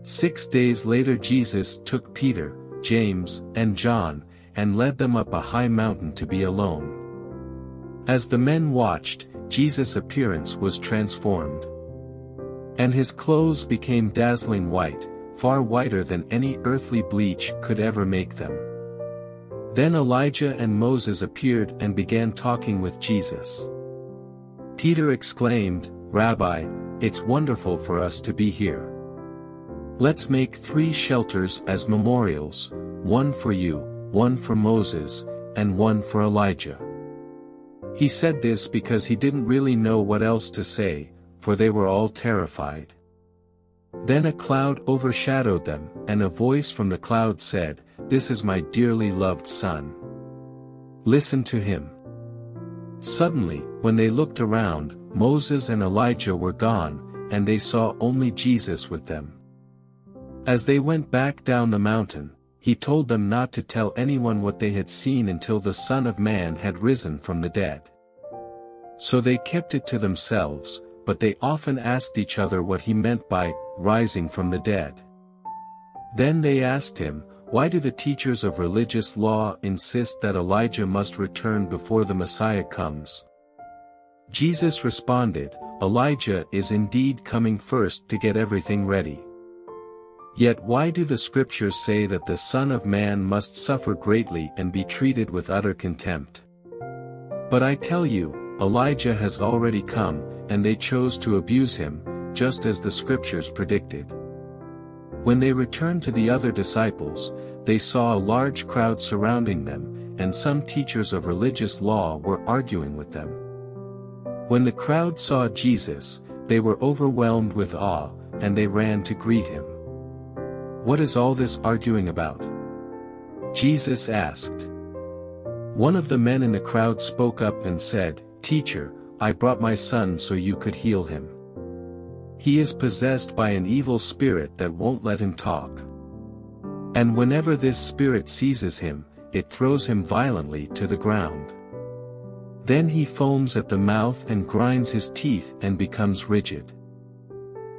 Six days later Jesus took Peter, James, and John, and led them up a high mountain to be alone. As the men watched, Jesus' appearance was transformed. And his clothes became dazzling white, far whiter than any earthly bleach could ever make them. Then Elijah and Moses appeared and began talking with Jesus. Peter exclaimed, Rabbi, it's wonderful for us to be here. Let's make three shelters as memorials, one for you, one for Moses, and one for Elijah. He said this because he didn't really know what else to say, for they were all terrified. Then a cloud overshadowed them, and a voice from the cloud said, this is my dearly loved son. Listen to him. Suddenly, when they looked around, Moses and Elijah were gone, and they saw only Jesus with them. As they went back down the mountain, he told them not to tell anyone what they had seen until the Son of Man had risen from the dead. So they kept it to themselves, but they often asked each other what he meant by, rising from the dead. Then they asked him, why do the teachers of religious law insist that Elijah must return before the Messiah comes? Jesus responded, Elijah is indeed coming first to get everything ready. Yet why do the scriptures say that the Son of Man must suffer greatly and be treated with utter contempt? But I tell you, Elijah has already come, and they chose to abuse him, just as the scriptures predicted. When they returned to the other disciples, they saw a large crowd surrounding them, and some teachers of religious law were arguing with them. When the crowd saw Jesus, they were overwhelmed with awe, and they ran to greet him. What is all this arguing about? Jesus asked. One of the men in the crowd spoke up and said, Teacher, I brought my son so you could heal him. He is possessed by an evil spirit that won't let him talk. And whenever this spirit seizes him, it throws him violently to the ground. Then he foams at the mouth and grinds his teeth and becomes rigid.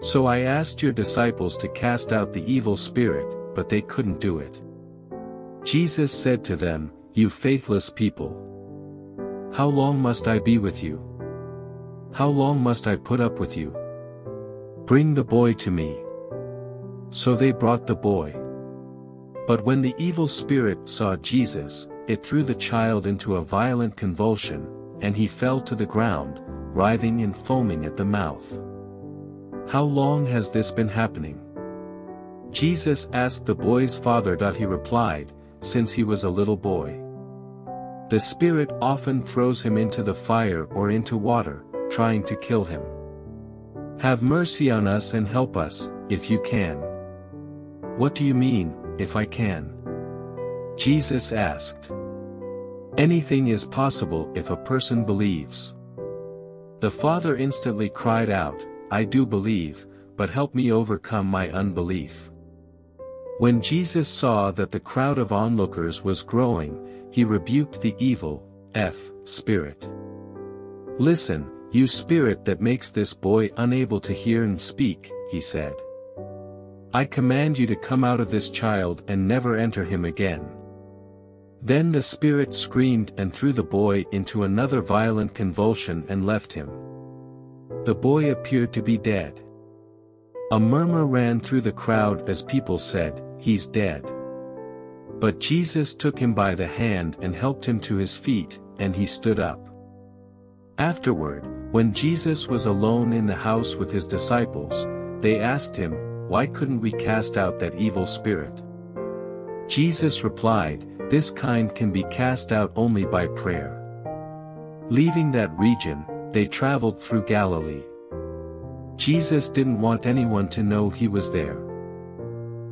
So I asked your disciples to cast out the evil spirit, but they couldn't do it. Jesus said to them, You faithless people! How long must I be with you? How long must I put up with you? Bring the boy to me. So they brought the boy. But when the evil spirit saw Jesus, it threw the child into a violent convulsion, and he fell to the ground, writhing and foaming at the mouth. How long has this been happening? Jesus asked the boy's father. He replied, Since he was a little boy. The Spirit often throws him into the fire or into water, trying to kill him. Have mercy on us and help us, if you can. What do you mean, if I can? Jesus asked. Anything is possible if a person believes. The father instantly cried out, I do believe, but help me overcome my unbelief. When Jesus saw that the crowd of onlookers was growing, he rebuked the evil, F, spirit. Listen, you spirit that makes this boy unable to hear and speak, he said. I command you to come out of this child and never enter him again. Then the spirit screamed and threw the boy into another violent convulsion and left him. The boy appeared to be dead. A murmur ran through the crowd as people said, He's dead. But Jesus took him by the hand and helped him to his feet, and he stood up. Afterward, when Jesus was alone in the house with his disciples, they asked him, Why couldn't we cast out that evil spirit? Jesus replied, This kind can be cast out only by prayer. Leaving that region, they traveled through Galilee. Jesus didn't want anyone to know he was there.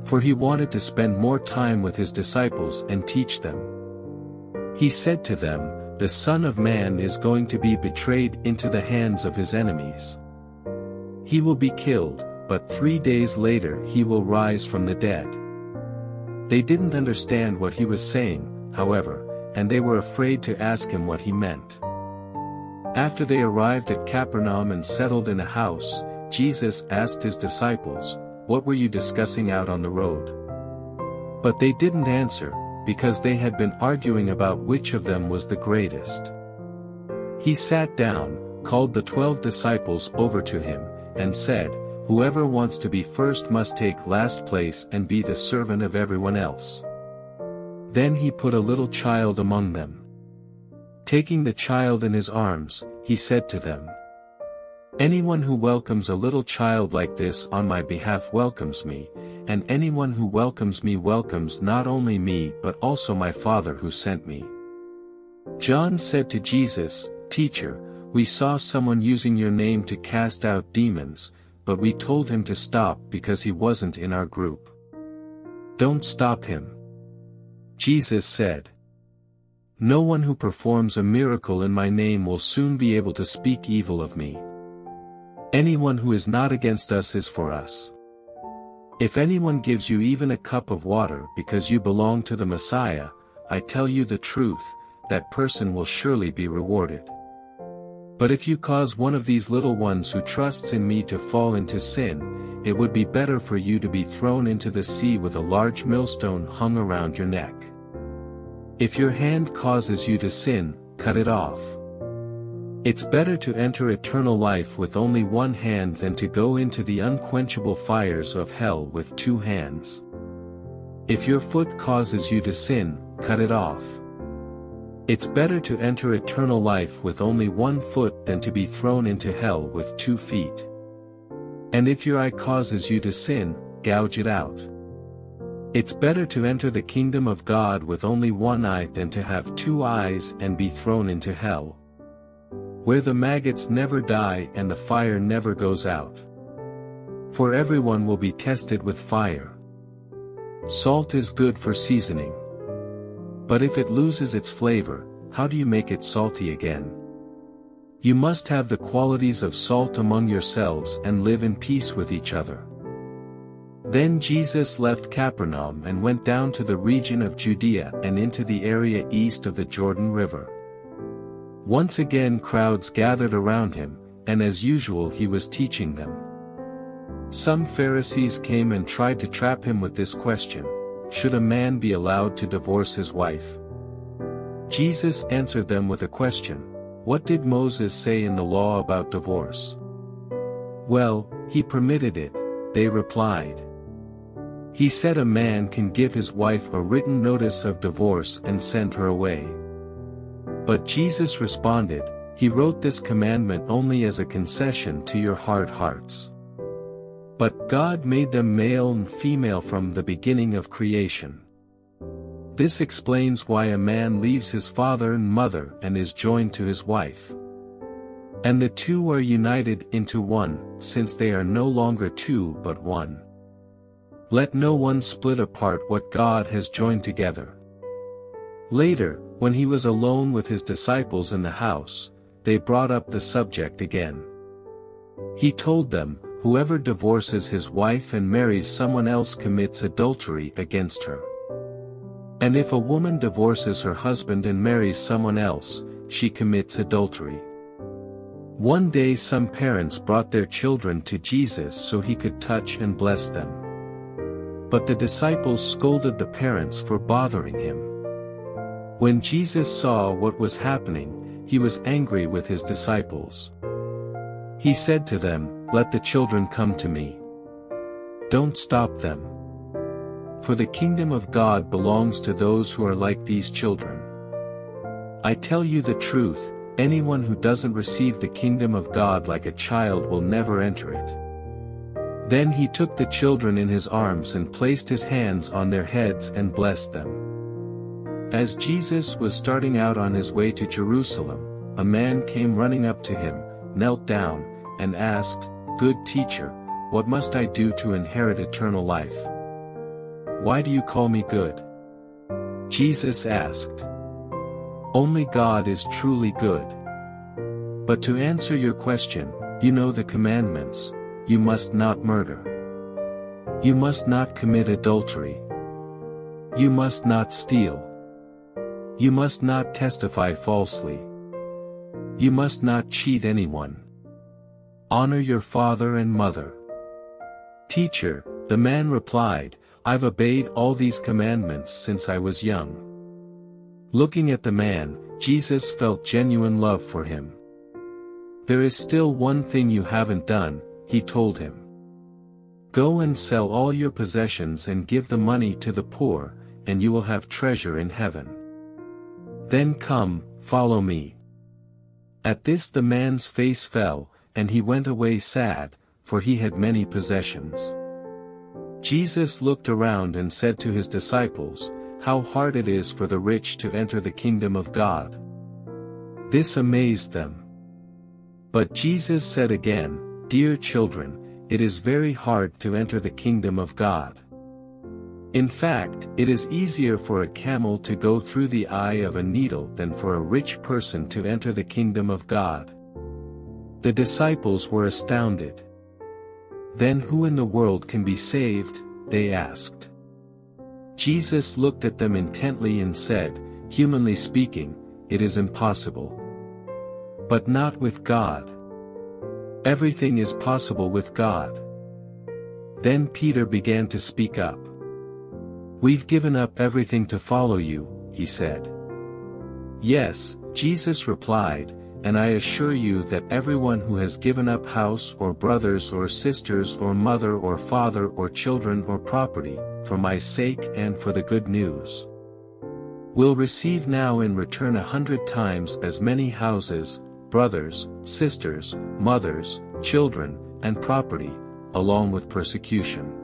For he wanted to spend more time with his disciples and teach them. He said to them, The Son of Man is going to be betrayed into the hands of his enemies. He will be killed, but three days later he will rise from the dead. They didn't understand what he was saying, however, and they were afraid to ask him what he meant. After they arrived at Capernaum and settled in a house, Jesus asked his disciples, What were you discussing out on the road? But they didn't answer, because they had been arguing about which of them was the greatest. He sat down, called the twelve disciples over to him, and said, Whoever wants to be first must take last place and be the servant of everyone else. Then he put a little child among them. Taking the child in his arms, he said to them, Anyone who welcomes a little child like this on my behalf welcomes me, and anyone who welcomes me welcomes not only me but also my Father who sent me. John said to Jesus, Teacher, we saw someone using your name to cast out demons, but we told him to stop because he wasn't in our group. Don't stop him. Jesus said. No one who performs a miracle in my name will soon be able to speak evil of me. Anyone who is not against us is for us. If anyone gives you even a cup of water because you belong to the Messiah, I tell you the truth, that person will surely be rewarded. But if you cause one of these little ones who trusts in me to fall into sin, it would be better for you to be thrown into the sea with a large millstone hung around your neck. If your hand causes you to sin, cut it off. It's better to enter eternal life with only one hand than to go into the unquenchable fires of hell with two hands. If your foot causes you to sin, cut it off. It's better to enter eternal life with only one foot than to be thrown into hell with two feet. And if your eye causes you to sin, gouge it out. It's better to enter the kingdom of God with only one eye than to have two eyes and be thrown into hell. Where the maggots never die and the fire never goes out. For everyone will be tested with fire. Salt is good for seasoning. But if it loses its flavor, how do you make it salty again? You must have the qualities of salt among yourselves and live in peace with each other. Then Jesus left Capernaum and went down to the region of Judea and into the area east of the Jordan River. Once again crowds gathered around him, and as usual he was teaching them. Some Pharisees came and tried to trap him with this question, should a man be allowed to divorce his wife? Jesus answered them with a question, What did Moses say in the law about divorce? Well, he permitted it, they replied. He said a man can give his wife a written notice of divorce and send her away. But Jesus responded, He wrote this commandment only as a concession to your hard hearts. But God made them male and female from the beginning of creation. This explains why a man leaves his father and mother and is joined to his wife. And the two are united into one, since they are no longer two but one. Let no one split apart what God has joined together. Later, when he was alone with his disciples in the house, they brought up the subject again. He told them, Whoever divorces his wife and marries someone else commits adultery against her. And if a woman divorces her husband and marries someone else, she commits adultery. One day some parents brought their children to Jesus so he could touch and bless them. But the disciples scolded the parents for bothering him. When Jesus saw what was happening, he was angry with his disciples. He said to them, Let the children come to me. Don't stop them. For the kingdom of God belongs to those who are like these children. I tell you the truth, anyone who doesn't receive the kingdom of God like a child will never enter it. Then he took the children in his arms and placed his hands on their heads and blessed them. As Jesus was starting out on his way to Jerusalem, a man came running up to him, knelt down, and asked, Good teacher, what must I do to inherit eternal life? Why do you call me good? Jesus asked. Only God is truly good. But to answer your question, you know the commandments, you must not murder. You must not commit adultery. You must not steal. You must not testify falsely. You must not cheat anyone. Honor your father and mother. Teacher, the man replied, I've obeyed all these commandments since I was young. Looking at the man, Jesus felt genuine love for him. There is still one thing you haven't done, he told him. Go and sell all your possessions and give the money to the poor, and you will have treasure in heaven. Then come, follow me. At this the man's face fell, and he went away sad, for he had many possessions. Jesus looked around and said to his disciples, How hard it is for the rich to enter the kingdom of God. This amazed them. But Jesus said again, Dear children, it is very hard to enter the kingdom of God. In fact, it is easier for a camel to go through the eye of a needle than for a rich person to enter the kingdom of God. The disciples were astounded. Then who in the world can be saved, they asked. Jesus looked at them intently and said, Humanly speaking, it is impossible. But not with God. Everything is possible with God. Then Peter began to speak up. We've given up everything to follow you, he said. Yes, Jesus replied, and I assure you that everyone who has given up house or brothers or sisters or mother or father or children or property, for my sake and for the good news, will receive now in return a hundred times as many houses, brothers, sisters, mothers, children, and property, along with persecution.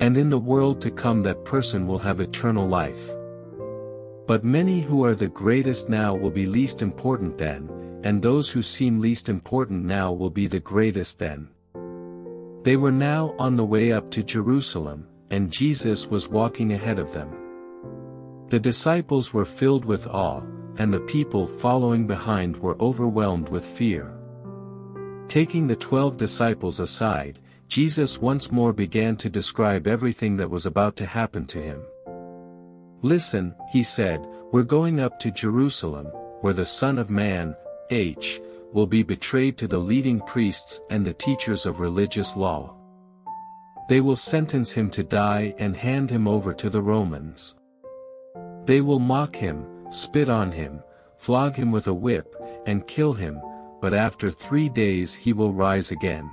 And in the world to come that person will have eternal life. But many who are the greatest now will be least important then, and those who seem least important now will be the greatest then. They were now on the way up to Jerusalem, and Jesus was walking ahead of them. The disciples were filled with awe, and the people following behind were overwhelmed with fear. Taking the twelve disciples aside, Jesus once more began to describe everything that was about to happen to him. Listen, he said, we're going up to Jerusalem, where the Son of Man, H, will be betrayed to the leading priests and the teachers of religious law. They will sentence him to die and hand him over to the Romans. They will mock him, spit on him, flog him with a whip, and kill him, but after three days he will rise again.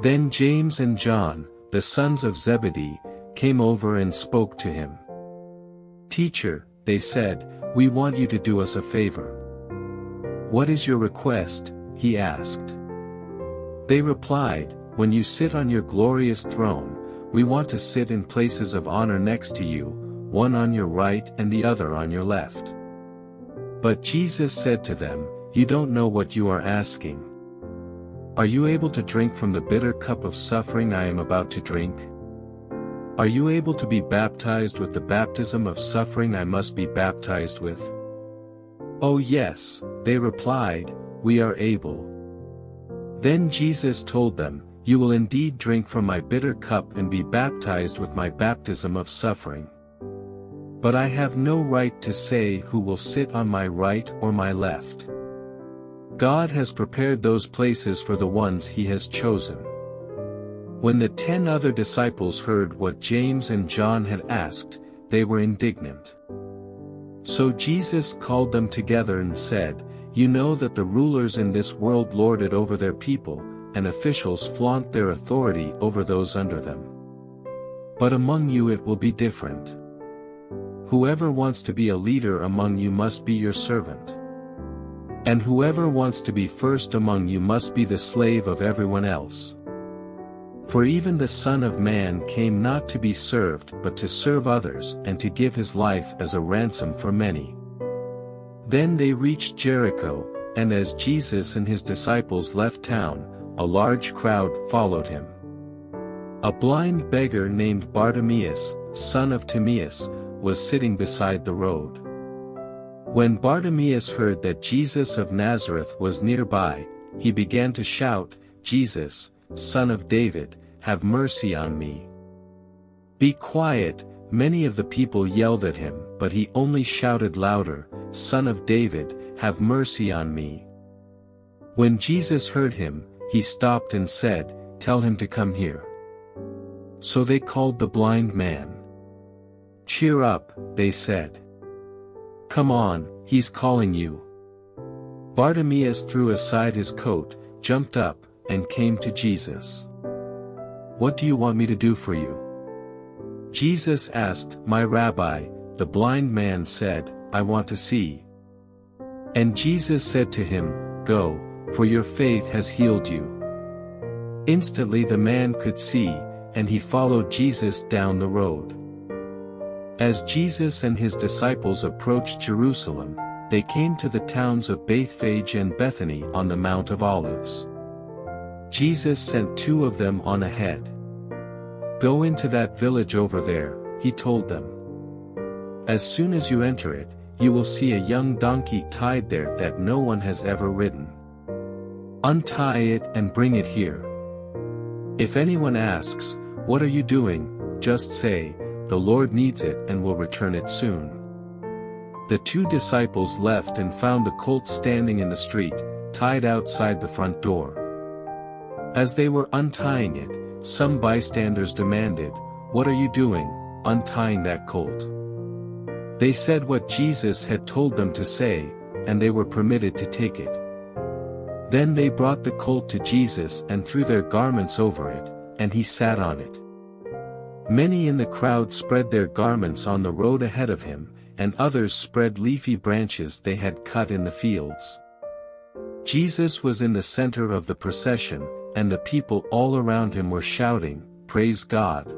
Then James and John, the sons of Zebedee, came over and spoke to him. Teacher, they said, we want you to do us a favor. What is your request? he asked. They replied, When you sit on your glorious throne, we want to sit in places of honor next to you, one on your right and the other on your left. But Jesus said to them, You don't know what you are asking. Are you able to drink from the bitter cup of suffering I am about to drink? Are you able to be baptized with the baptism of suffering I must be baptized with? Oh yes, they replied, we are able. Then Jesus told them, You will indeed drink from my bitter cup and be baptized with my baptism of suffering. But I have no right to say who will sit on my right or my left. God has prepared those places for the ones he has chosen. When the ten other disciples heard what James and John had asked, they were indignant. So Jesus called them together and said, You know that the rulers in this world lord it over their people, and officials flaunt their authority over those under them. But among you it will be different. Whoever wants to be a leader among you must be your servant. And whoever wants to be first among you must be the slave of everyone else. For even the Son of Man came not to be served but to serve others and to give his life as a ransom for many. Then they reached Jericho, and as Jesus and his disciples left town, a large crowd followed him. A blind beggar named Bartimaeus, son of Timaeus, was sitting beside the road. When Bartimaeus heard that Jesus of Nazareth was nearby, he began to shout, Jesus, son of David, have mercy on me. Be quiet, many of the people yelled at him, but he only shouted louder, Son of David, have mercy on me. When Jesus heard him, he stopped and said, Tell him to come here. So they called the blind man. Cheer up, they said. Come on, he's calling you. Bartimaeus threw aside his coat, jumped up, and came to Jesus. What do you want me to do for you? Jesus asked, My rabbi, the blind man said, I want to see. And Jesus said to him, Go, for your faith has healed you. Instantly the man could see, and he followed Jesus down the road. As Jesus and his disciples approached Jerusalem, they came to the towns of Bethphage and Bethany on the Mount of Olives. Jesus sent two of them on ahead. Go into that village over there, he told them. As soon as you enter it, you will see a young donkey tied there that no one has ever ridden. Untie it and bring it here. If anyone asks, What are you doing? just say, the Lord needs it and will return it soon. The two disciples left and found the colt standing in the street, tied outside the front door. As they were untying it, some bystanders demanded, What are you doing, untying that colt? They said what Jesus had told them to say, and they were permitted to take it. Then they brought the colt to Jesus and threw their garments over it, and he sat on it. Many in the crowd spread their garments on the road ahead of him, and others spread leafy branches they had cut in the fields. Jesus was in the center of the procession, and the people all around him were shouting, Praise God!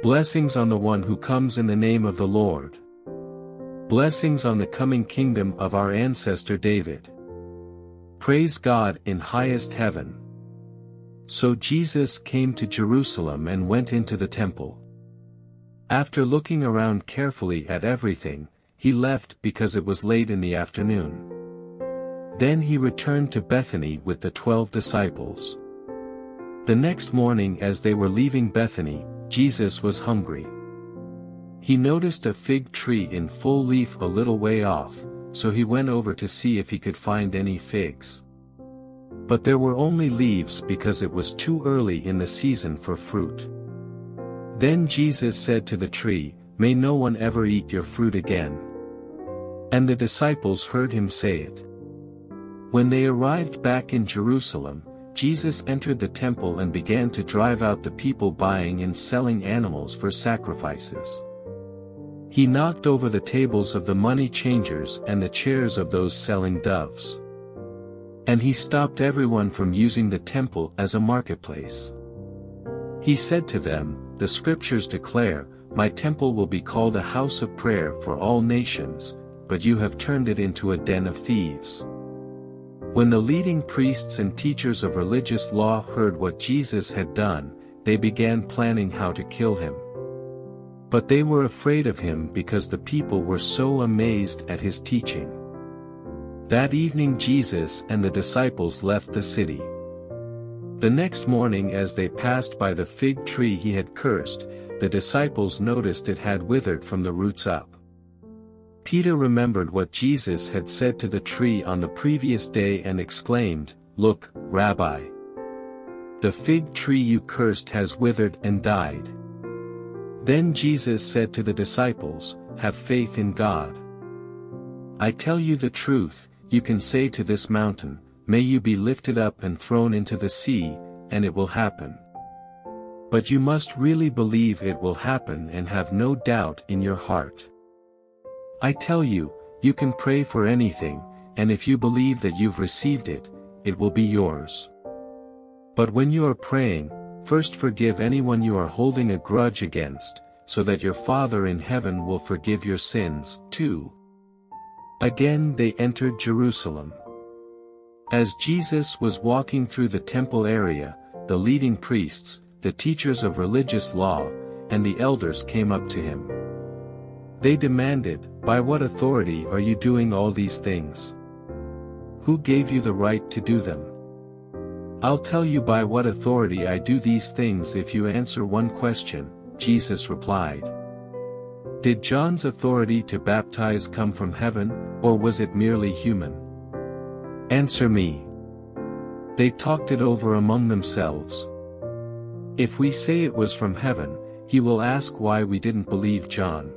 Blessings on the one who comes in the name of the Lord. Blessings on the coming kingdom of our ancestor David. Praise God in highest heaven. So Jesus came to Jerusalem and went into the temple. After looking around carefully at everything, he left because it was late in the afternoon. Then he returned to Bethany with the twelve disciples. The next morning as they were leaving Bethany, Jesus was hungry. He noticed a fig tree in full leaf a little way off, so he went over to see if he could find any figs. But there were only leaves because it was too early in the season for fruit. Then Jesus said to the tree, May no one ever eat your fruit again. And the disciples heard him say it. When they arrived back in Jerusalem, Jesus entered the temple and began to drive out the people buying and selling animals for sacrifices. He knocked over the tables of the money changers and the chairs of those selling doves. And he stopped everyone from using the temple as a marketplace. He said to them, The scriptures declare, My temple will be called a house of prayer for all nations, but you have turned it into a den of thieves. When the leading priests and teachers of religious law heard what Jesus had done, they began planning how to kill him. But they were afraid of him because the people were so amazed at his teaching. That evening Jesus and the disciples left the city. The next morning as they passed by the fig tree he had cursed, the disciples noticed it had withered from the roots up. Peter remembered what Jesus had said to the tree on the previous day and exclaimed, Look, Rabbi! The fig tree you cursed has withered and died. Then Jesus said to the disciples, Have faith in God. I tell you the truth, you can say to this mountain, May you be lifted up and thrown into the sea, and it will happen. But you must really believe it will happen and have no doubt in your heart. I tell you, you can pray for anything, and if you believe that you've received it, it will be yours. But when you are praying, first forgive anyone you are holding a grudge against, so that your Father in heaven will forgive your sins, too. Again they entered Jerusalem. As Jesus was walking through the temple area, the leading priests, the teachers of religious law, and the elders came up to him. They demanded, By what authority are you doing all these things? Who gave you the right to do them? I'll tell you by what authority I do these things if you answer one question, Jesus replied. Did John's authority to baptize come from heaven, or was it merely human? Answer me. They talked it over among themselves. If we say it was from heaven, he will ask why we didn't believe John.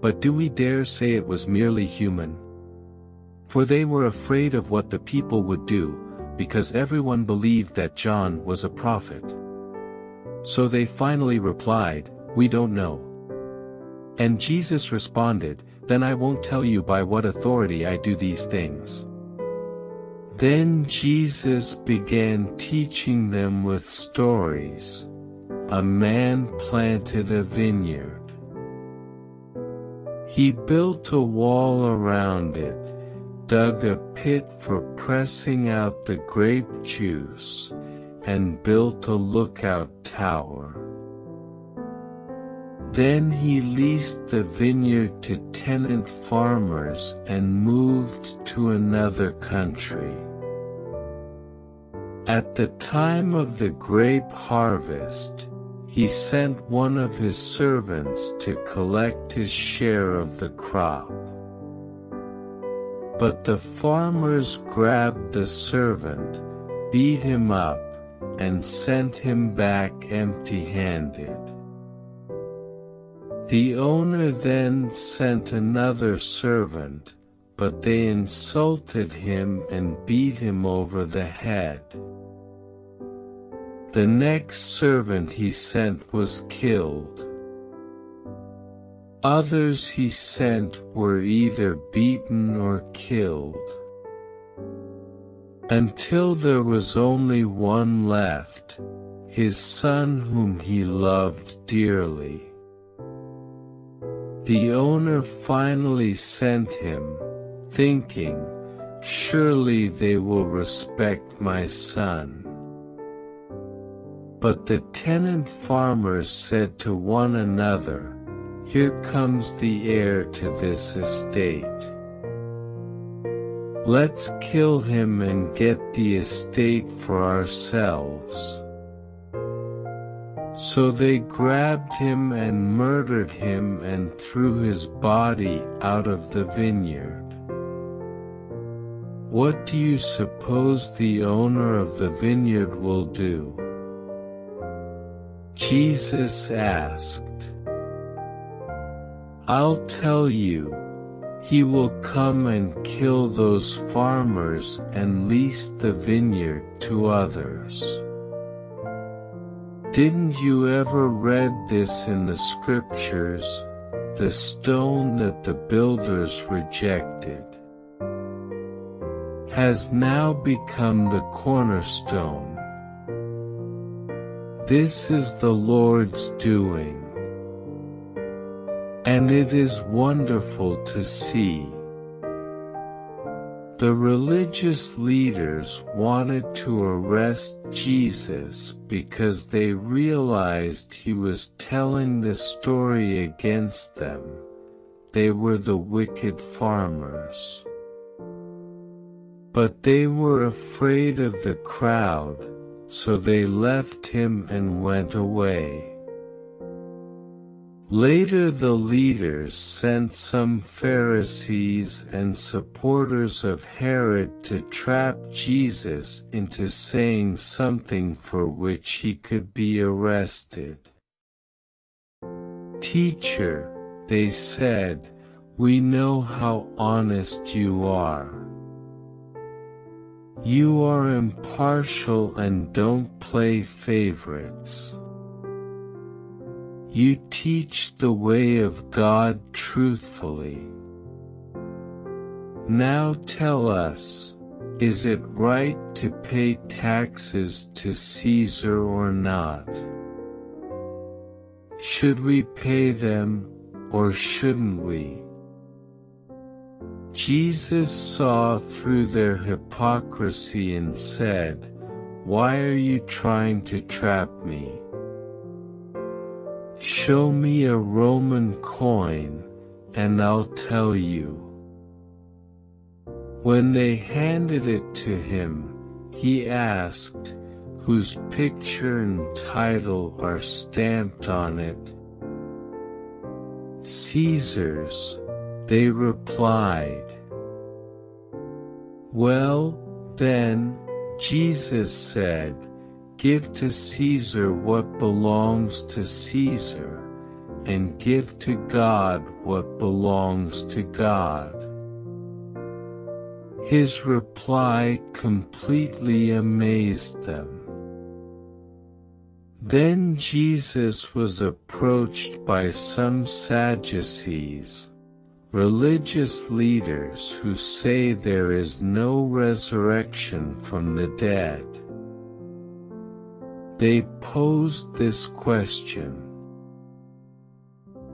But do we dare say it was merely human? For they were afraid of what the people would do, because everyone believed that John was a prophet. So they finally replied, We don't know. And Jesus responded, Then I won't tell you by what authority I do these things. Then Jesus began teaching them with stories. A man planted a vineyard. He built a wall around it, dug a pit for pressing out the grape juice, and built a lookout tower. Then he leased the vineyard to tenant farmers and moved to another country. At the time of the grape harvest, he sent one of his servants to collect his share of the crop. But the farmers grabbed the servant, beat him up, and sent him back empty-handed. The owner then sent another servant, but they insulted him and beat him over the head. The next servant he sent was killed. Others he sent were either beaten or killed. Until there was only one left, his son whom he loved dearly. The owner finally sent him, thinking, surely they will respect my son. But the tenant farmers said to one another, Here comes the heir to this estate. Let's kill him and get the estate for ourselves. So they grabbed him and murdered him and threw his body out of the vineyard. What do you suppose the owner of the vineyard will do? Jesus asked. I'll tell you, He will come and kill those farmers and lease the vineyard to others. Didn't you ever read this in the scriptures? The stone that the builders rejected has now become the cornerstone. This is the Lord's doing. And it is wonderful to see. The religious leaders wanted to arrest Jesus because they realized he was telling the story against them. They were the wicked farmers. But they were afraid of the crowd, so they left him and went away. Later the leaders sent some Pharisees and supporters of Herod to trap Jesus into saying something for which he could be arrested. Teacher, they said, we know how honest you are. You are impartial and don't play favorites. You teach the way of God truthfully. Now tell us, is it right to pay taxes to Caesar or not? Should we pay them, or shouldn't we? Jesus saw through their hypocrisy and said, Why are you trying to trap me? Show me a Roman coin, and I'll tell you. When they handed it to him, he asked, whose picture and title are stamped on it. Caesar's, they replied. Well, then, Jesus said, Give to Caesar what belongs to Caesar, and give to God what belongs to God. His reply completely amazed them. Then Jesus was approached by some Sadducees, religious leaders who say there is no resurrection from the dead. They posed this question.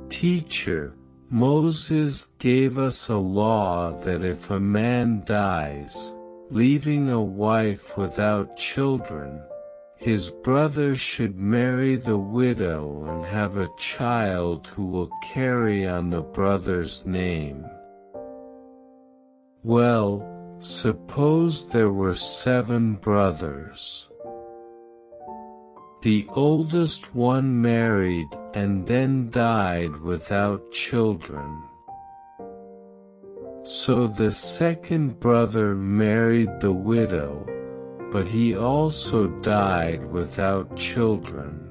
Teacher, Moses gave us a law that if a man dies, leaving a wife without children, his brother should marry the widow and have a child who will carry on the brother's name. Well, suppose there were seven brothers. The oldest one married and then died without children. So the second brother married the widow, but he also died without children.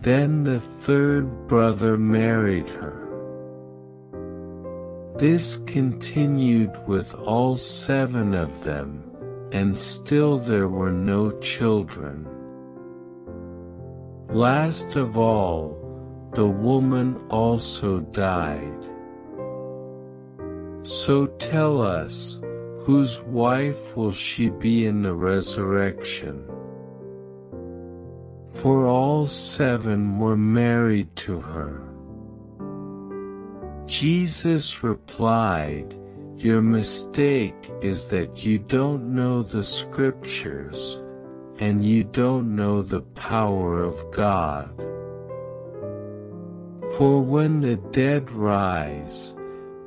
Then the third brother married her. This continued with all seven of them, and still there were no children. Last of all, the woman also died. So tell us, whose wife will she be in the resurrection? For all seven were married to her. Jesus replied, your mistake is that you don't know the scriptures, and you don't know the power of God. For when the dead rise,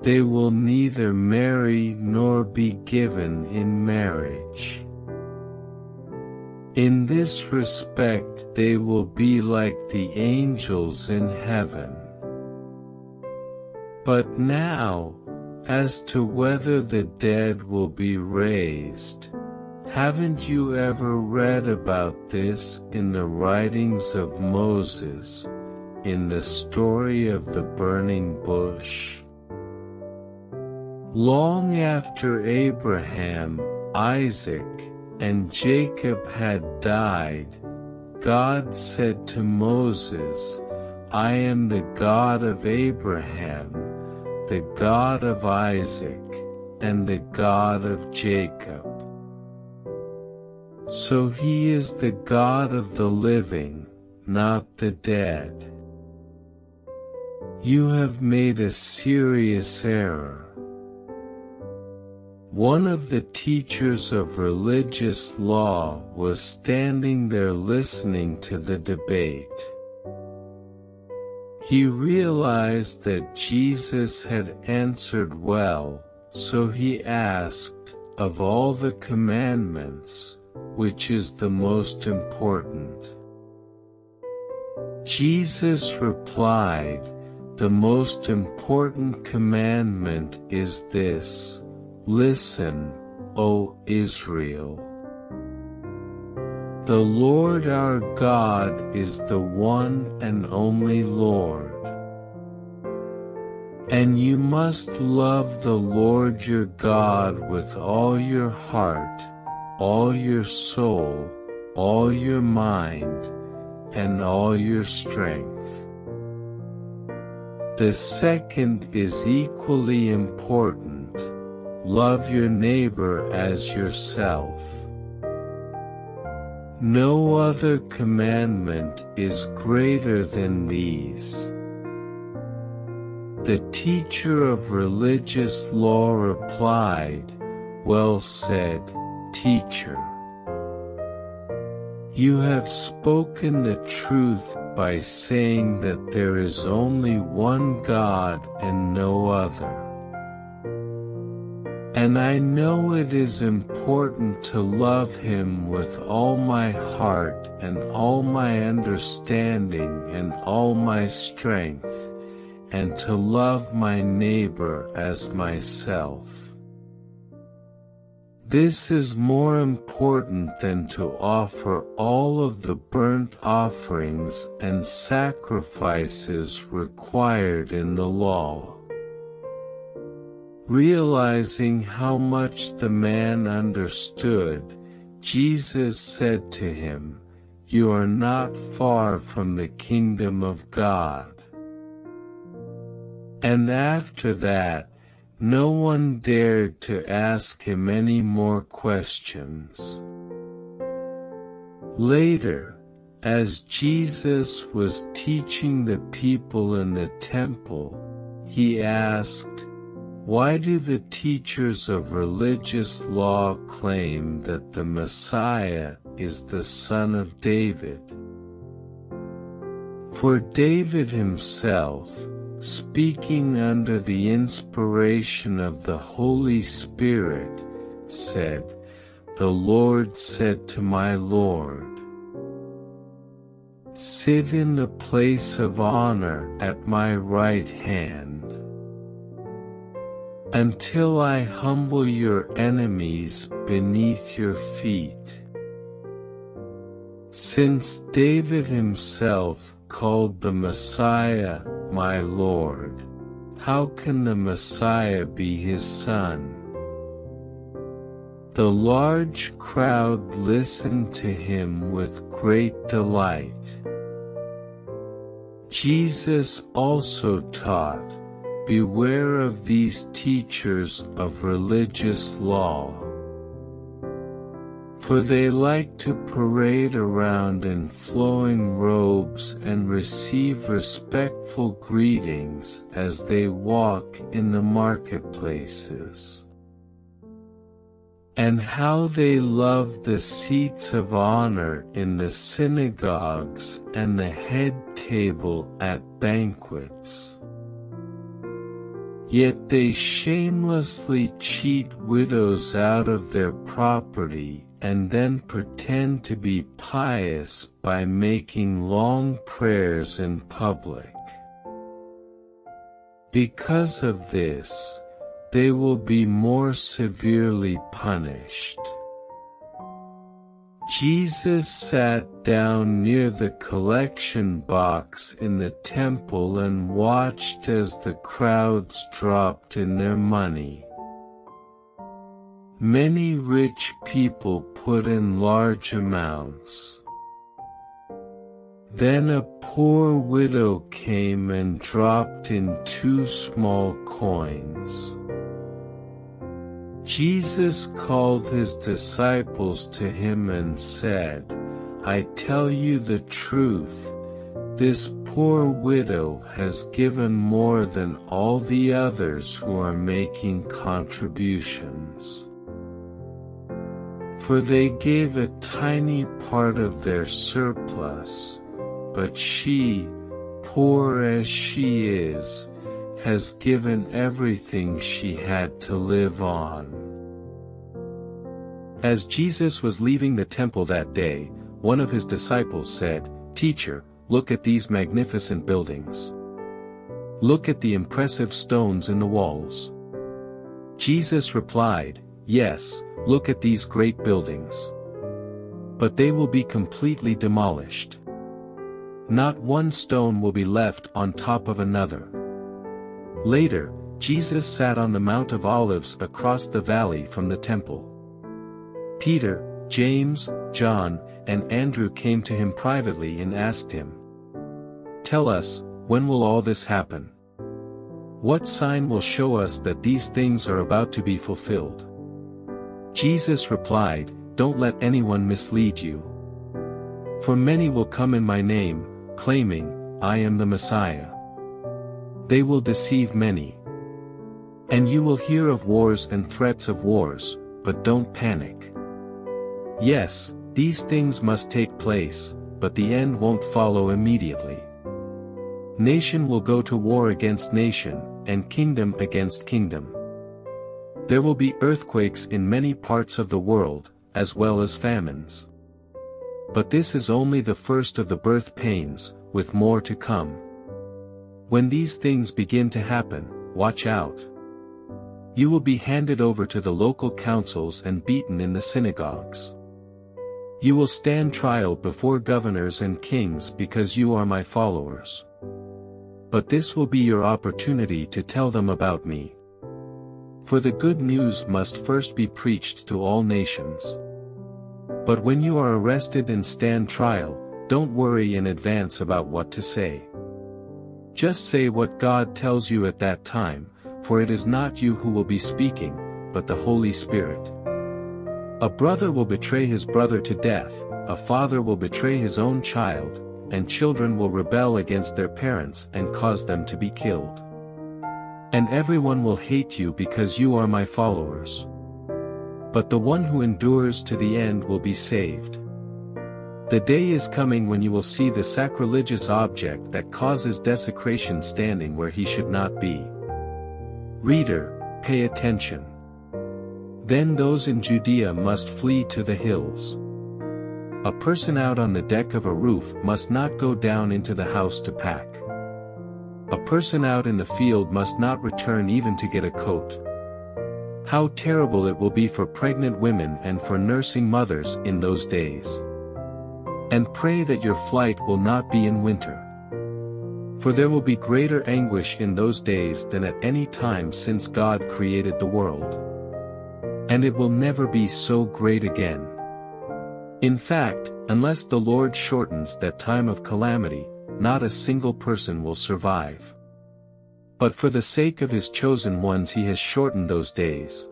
they will neither marry nor be given in marriage. In this respect they will be like the angels in heaven. But now, as to whether the dead will be raised. Haven't you ever read about this in the writings of Moses, in the story of the burning bush? Long after Abraham, Isaac, and Jacob had died, God said to Moses, I am the God of Abraham, the God of Isaac, and the God of Jacob. So he is the God of the living, not the dead. You have made a serious error. One of the teachers of religious law was standing there listening to the debate. He realized that Jesus had answered well, so he asked, of all the commandments, which is the most important? Jesus replied, the most important commandment is this, Listen, O Israel. The Lord our God is the one and only Lord. And you must love the Lord your God with all your heart, all your soul, all your mind, and all your strength. The second is equally important Love your neighbor as yourself. No other commandment is greater than these. The teacher of religious law replied, Well said, teacher. You have spoken the truth by saying that there is only one God and no other. And I know it is important to love him with all my heart and all my understanding and all my strength, and to love my neighbor as myself. This is more important than to offer all of the burnt offerings and sacrifices required in the law. Realizing how much the man understood, Jesus said to him, You are not far from the kingdom of God. And after that, no one dared to ask him any more questions. Later, as Jesus was teaching the people in the temple, he asked, why do the teachers of religious law claim that the Messiah is the son of David? For David himself, speaking under the inspiration of the Holy Spirit, said, The Lord said to my Lord, Sit in the place of honor at my right hand until I humble your enemies beneath your feet. Since David himself called the Messiah my Lord, how can the Messiah be his son? The large crowd listened to him with great delight. Jesus also taught, Beware of these teachers of religious law. For they like to parade around in flowing robes and receive respectful greetings as they walk in the marketplaces. And how they love the seats of honor in the synagogues and the head table at banquets. Yet they shamelessly cheat widows out of their property and then pretend to be pious by making long prayers in public. Because of this, they will be more severely punished. Jesus sat down near the collection box in the temple and watched as the crowds dropped in their money. Many rich people put in large amounts. Then a poor widow came and dropped in two small coins. Jesus called his disciples to him and said, I tell you the truth, this poor widow has given more than all the others who are making contributions. For they gave a tiny part of their surplus, but she, poor as she is, has given everything she had to live on. As Jesus was leaving the temple that day, one of his disciples said, Teacher, look at these magnificent buildings. Look at the impressive stones in the walls. Jesus replied, Yes, look at these great buildings. But they will be completely demolished. Not one stone will be left on top of another. Later, Jesus sat on the Mount of Olives across the valley from the temple. Peter, James, John, and Andrew came to him privately and asked him, Tell us, when will all this happen? What sign will show us that these things are about to be fulfilled? Jesus replied, Don't let anyone mislead you. For many will come in my name, claiming, I am the Messiah. They will deceive many. And you will hear of wars and threats of wars, but don't panic. Yes, these things must take place, but the end won't follow immediately. Nation will go to war against nation, and kingdom against kingdom. There will be earthquakes in many parts of the world, as well as famines. But this is only the first of the birth pains, with more to come. When these things begin to happen, watch out. You will be handed over to the local councils and beaten in the synagogues. You will stand trial before governors and kings because you are my followers. But this will be your opportunity to tell them about me. For the good news must first be preached to all nations. But when you are arrested and stand trial, don't worry in advance about what to say. Just say what God tells you at that time, for it is not you who will be speaking, but the Holy Spirit. A brother will betray his brother to death, a father will betray his own child, and children will rebel against their parents and cause them to be killed. And everyone will hate you because you are my followers. But the one who endures to the end will be saved. The day is coming when you will see the sacrilegious object that causes desecration standing where he should not be. Reader, pay attention. Then those in Judea must flee to the hills. A person out on the deck of a roof must not go down into the house to pack. A person out in the field must not return even to get a coat. How terrible it will be for pregnant women and for nursing mothers in those days. And pray that your flight will not be in winter. For there will be greater anguish in those days than at any time since God created the world. And it will never be so great again. In fact, unless the Lord shortens that time of calamity, not a single person will survive. But for the sake of his chosen ones he has shortened those days.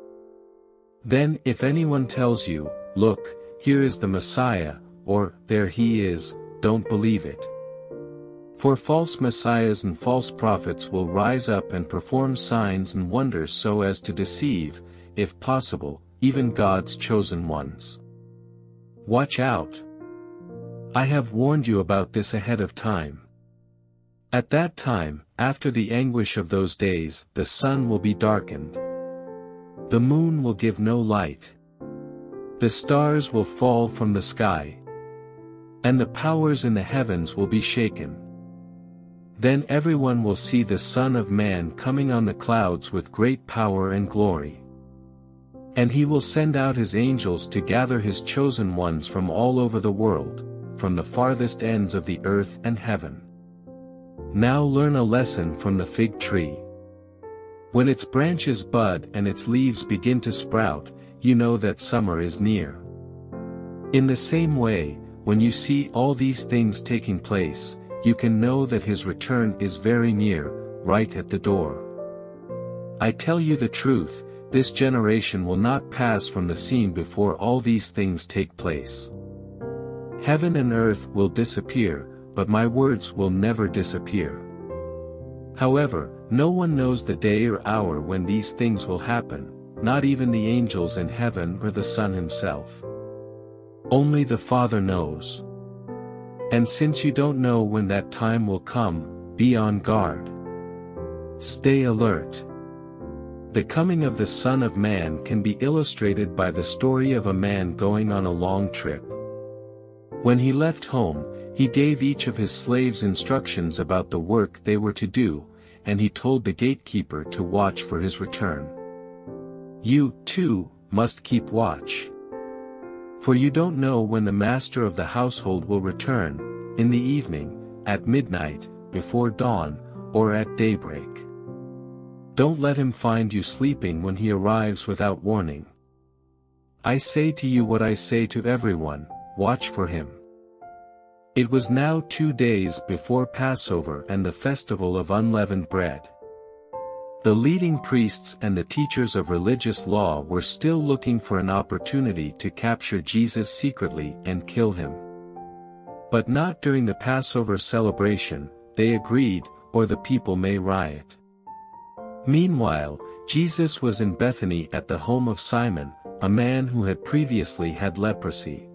Then if anyone tells you, Look, here is the Messiah, or, there he is, don't believe it. For false messiahs and false prophets will rise up and perform signs and wonders so as to deceive, if possible, even God's chosen ones. Watch out. I have warned you about this ahead of time. At that time, after the anguish of those days, the sun will be darkened. The moon will give no light. The stars will fall from the sky, and the powers in the heavens will be shaken. Then everyone will see the Son of Man coming on the clouds with great power and glory. And he will send out his angels to gather his chosen ones from all over the world, from the farthest ends of the earth and heaven. Now learn a lesson from the fig tree. When its branches bud and its leaves begin to sprout, you know that summer is near. In the same way, when you see all these things taking place, you can know that his return is very near, right at the door. I tell you the truth, this generation will not pass from the scene before all these things take place. Heaven and earth will disappear, but my words will never disappear. However, no one knows the day or hour when these things will happen, not even the angels in heaven or the Son himself. Only the Father knows. And since you don't know when that time will come, be on guard. Stay alert. The coming of the Son of Man can be illustrated by the story of a man going on a long trip. When he left home, he gave each of his slaves instructions about the work they were to do, and he told the gatekeeper to watch for his return. You, too, must keep watch. For you don't know when the master of the household will return, in the evening, at midnight, before dawn, or at daybreak. Don't let him find you sleeping when he arrives without warning. I say to you what I say to everyone, watch for him. It was now two days before Passover and the festival of unleavened bread. The leading priests and the teachers of religious law were still looking for an opportunity to capture Jesus secretly and kill him. But not during the Passover celebration, they agreed, or the people may riot. Meanwhile, Jesus was in Bethany at the home of Simon, a man who had previously had leprosy.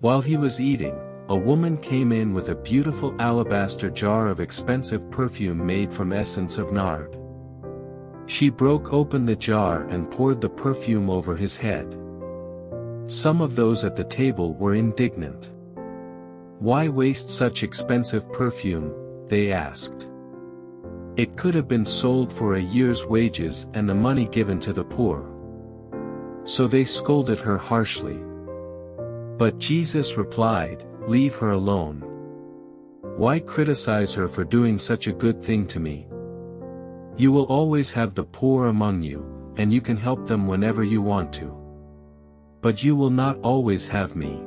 While he was eating, a woman came in with a beautiful alabaster jar of expensive perfume made from essence of nard. She broke open the jar and poured the perfume over his head. Some of those at the table were indignant. Why waste such expensive perfume, they asked. It could have been sold for a year's wages and the money given to the poor. So they scolded her harshly. But Jesus replied, Leave her alone. Why criticize her for doing such a good thing to me? You will always have the poor among you, and you can help them whenever you want to. But you will not always have me.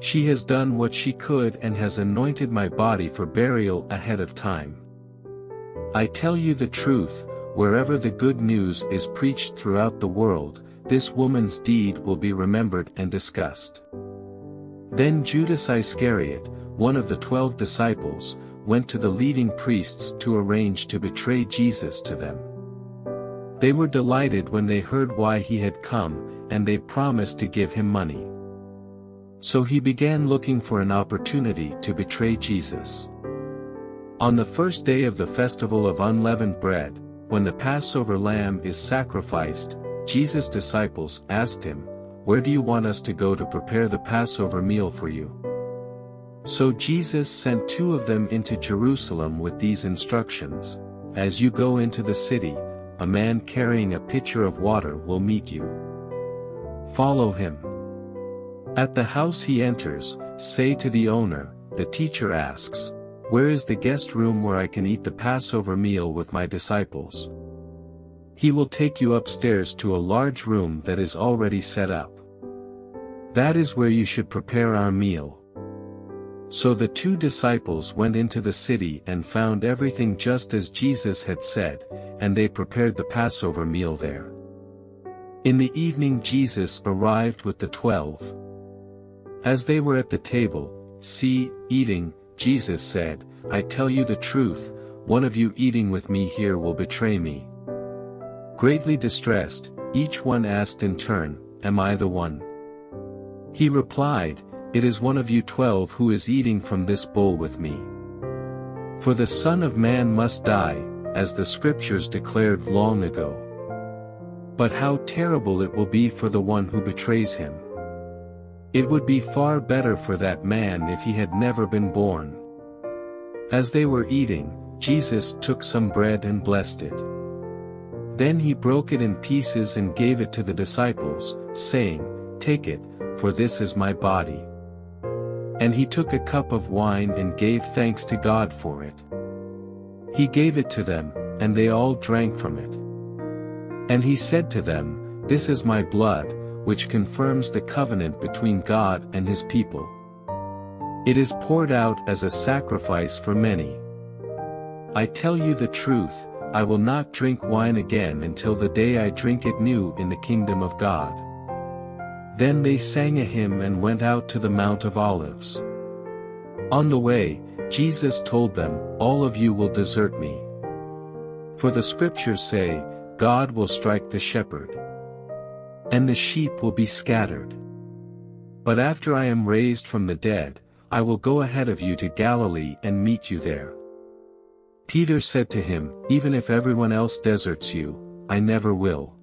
She has done what she could and has anointed my body for burial ahead of time. I tell you the truth, wherever the good news is preached throughout the world, this woman's deed will be remembered and discussed. Then Judas Iscariot, one of the twelve disciples, went to the leading priests to arrange to betray Jesus to them. They were delighted when they heard why he had come, and they promised to give him money. So he began looking for an opportunity to betray Jesus. On the first day of the festival of unleavened bread, when the Passover lamb is sacrificed, Jesus' disciples asked him, Where do you want us to go to prepare the Passover meal for you? So Jesus sent two of them into Jerusalem with these instructions, As you go into the city, a man carrying a pitcher of water will meet you. Follow him. At the house he enters, say to the owner, the teacher asks, where is the guest room where I can eat the Passover meal with my disciples? He will take you upstairs to a large room that is already set up. That is where you should prepare our meal. So the two disciples went into the city and found everything just as Jesus had said, and they prepared the Passover meal there. In the evening Jesus arrived with the twelve. As they were at the table, see, eating, Jesus said, I tell you the truth, one of you eating with me here will betray me. Greatly distressed, each one asked in turn, Am I the one? He replied, It is one of you twelve who is eating from this bowl with me. For the Son of Man must die, as the Scriptures declared long ago. But how terrible it will be for the one who betrays him. It would be far better for that man if he had never been born. As they were eating, Jesus took some bread and blessed it. Then he broke it in pieces and gave it to the disciples, saying, Take it, for this is my body. And he took a cup of wine and gave thanks to God for it. He gave it to them, and they all drank from it. And he said to them, This is my blood, which confirms the covenant between God and his people. It is poured out as a sacrifice for many. I tell you the truth, I will not drink wine again until the day I drink it new in the kingdom of God. Then they sang a hymn and went out to the Mount of Olives. On the way, Jesus told them, All of you will desert me. For the scriptures say, God will strike the shepherd. And the sheep will be scattered. But after I am raised from the dead, I will go ahead of you to Galilee and meet you there. Peter said to him, Even if everyone else deserts you, I never will.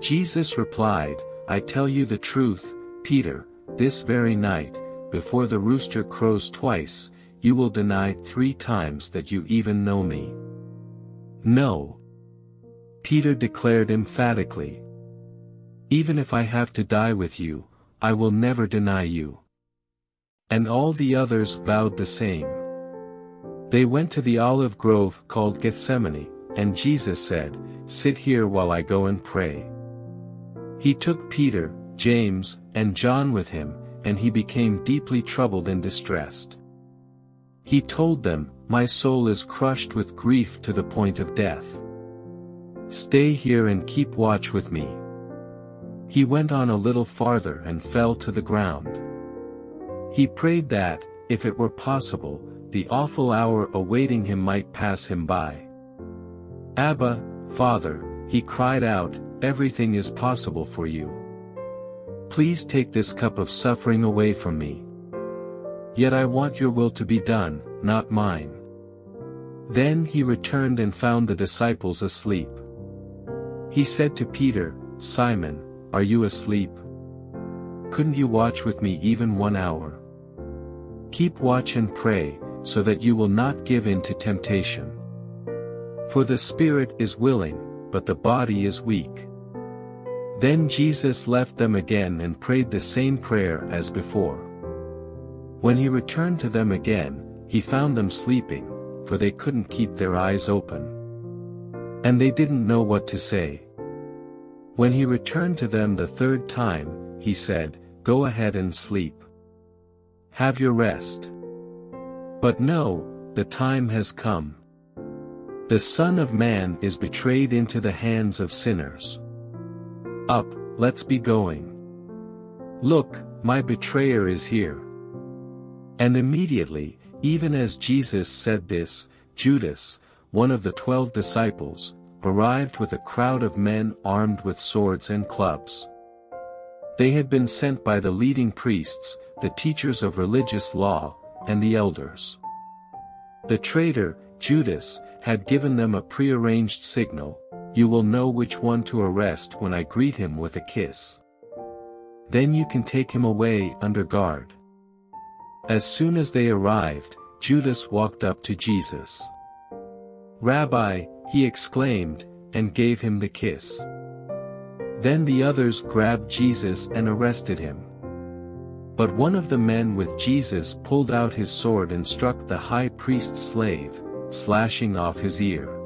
Jesus replied, I tell you the truth, Peter, this very night, before the rooster crows twice, you will deny three times that you even know me. No. Peter declared emphatically. Even if I have to die with you, I will never deny you. And all the others vowed the same. They went to the olive grove called Gethsemane, and Jesus said, Sit here while I go and pray. He took Peter, James, and John with him, and he became deeply troubled and distressed. He told them, My soul is crushed with grief to the point of death. Stay here and keep watch with me. He went on a little farther and fell to the ground. He prayed that, if it were possible, the awful hour awaiting him might pass him by. Abba, Father, he cried out, everything is possible for you. Please take this cup of suffering away from me. Yet I want your will to be done, not mine. Then he returned and found the disciples asleep. He said to Peter, Simon, are you asleep? Couldn't you watch with me even one hour? Keep watch and pray, so that you will not give in to temptation. For the spirit is willing, but the body is weak. Then Jesus left them again and prayed the same prayer as before. When he returned to them again, he found them sleeping, for they couldn't keep their eyes open. And they didn't know what to say. When he returned to them the third time, he said, Go ahead and sleep. Have your rest. But no, the time has come. The Son of Man is betrayed into the hands of sinners. Up, let's be going. Look, my betrayer is here. And immediately, even as Jesus said this, Judas, one of the twelve disciples, arrived with a crowd of men armed with swords and clubs. They had been sent by the leading priests, the teachers of religious law, and the elders. The traitor, Judas, had given them a prearranged signal, you will know which one to arrest when I greet him with a kiss. Then you can take him away under guard. As soon as they arrived, Judas walked up to Jesus. Rabbi, he exclaimed, and gave him the kiss. Then the others grabbed Jesus and arrested him. But one of the men with Jesus pulled out his sword and struck the high priest's slave, slashing off his ear.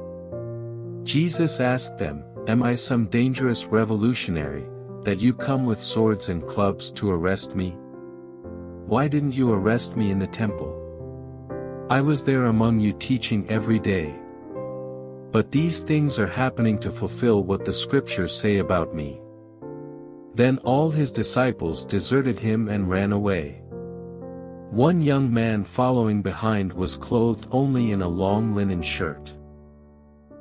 Jesus asked them, Am I some dangerous revolutionary, that you come with swords and clubs to arrest me? Why didn't you arrest me in the temple? I was there among you teaching every day. But these things are happening to fulfill what the scriptures say about me. Then all his disciples deserted him and ran away. One young man following behind was clothed only in a long linen shirt.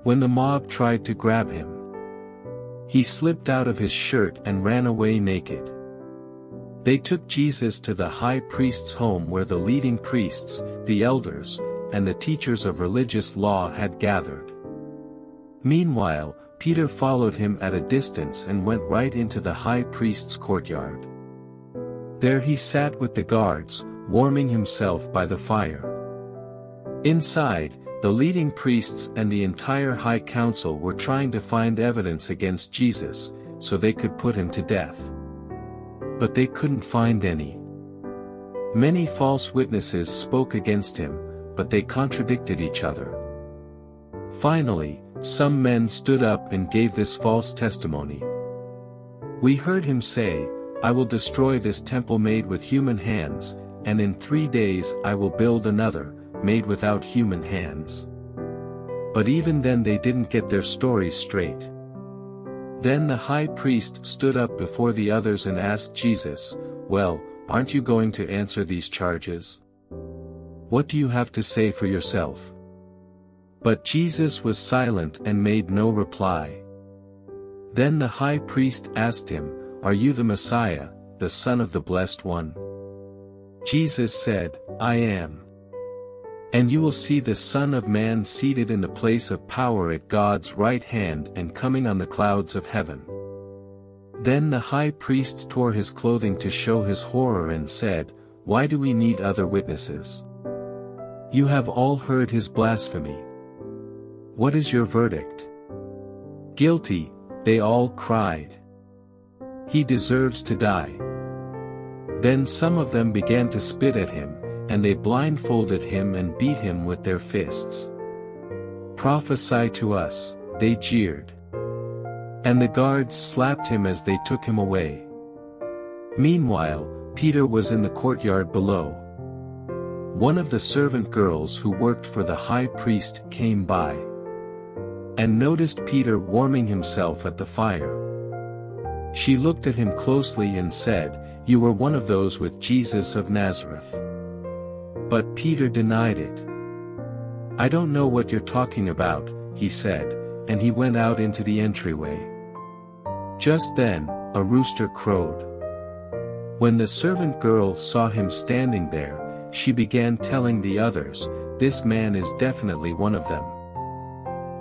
When the mob tried to grab him, he slipped out of his shirt and ran away naked. They took Jesus to the high priest's home where the leading priests, the elders, and the teachers of religious law had gathered. Meanwhile, Peter followed him at a distance and went right into the high priest's courtyard. There he sat with the guards, warming himself by the fire. Inside, the leading priests and the entire high council were trying to find evidence against Jesus, so they could put him to death. But they couldn't find any. Many false witnesses spoke against him, but they contradicted each other. Finally, some men stood up and gave this false testimony. We heard him say, I will destroy this temple made with human hands, and in three days I will build another, made without human hands. But even then they didn't get their story straight. Then the high priest stood up before the others and asked Jesus, Well, aren't you going to answer these charges? What do you have to say for yourself? But Jesus was silent and made no reply. Then the high priest asked him, Are you the Messiah, the Son of the Blessed One? Jesus said, I am. And you will see the Son of Man seated in the place of power at God's right hand and coming on the clouds of heaven. Then the high priest tore his clothing to show his horror and said, Why do we need other witnesses? You have all heard his blasphemy. What is your verdict? Guilty, they all cried. He deserves to die. Then some of them began to spit at him, and they blindfolded him and beat him with their fists. Prophesy to us, they jeered. And the guards slapped him as they took him away. Meanwhile, Peter was in the courtyard below. One of the servant girls who worked for the high priest came by. And noticed Peter warming himself at the fire. She looked at him closely and said, You were one of those with Jesus of Nazareth. But Peter denied it. I don't know what you're talking about, he said, and he went out into the entryway. Just then, a rooster crowed. When the servant girl saw him standing there, she began telling the others, this man is definitely one of them.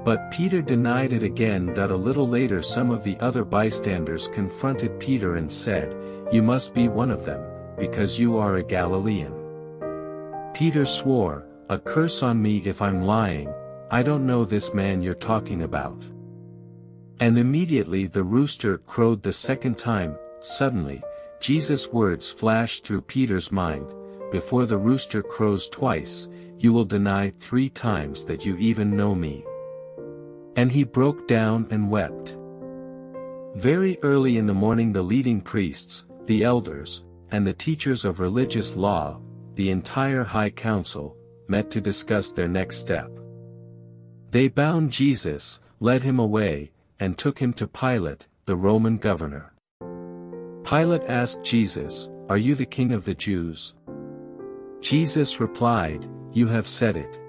But Peter denied it again that a little later some of the other bystanders confronted Peter and said, You must be one of them, because you are a Galilean. Peter swore, A curse on me if I'm lying, I don't know this man you're talking about. And immediately the rooster crowed the second time, suddenly, Jesus' words flashed through Peter's mind, Before the rooster crows twice, you will deny three times that you even know me. And he broke down and wept. Very early in the morning the leading priests, the elders, and the teachers of religious law, the entire high council, met to discuss their next step. They bound Jesus, led him away, and took him to Pilate, the Roman governor. Pilate asked Jesus, Are you the king of the Jews? Jesus replied, You have said it.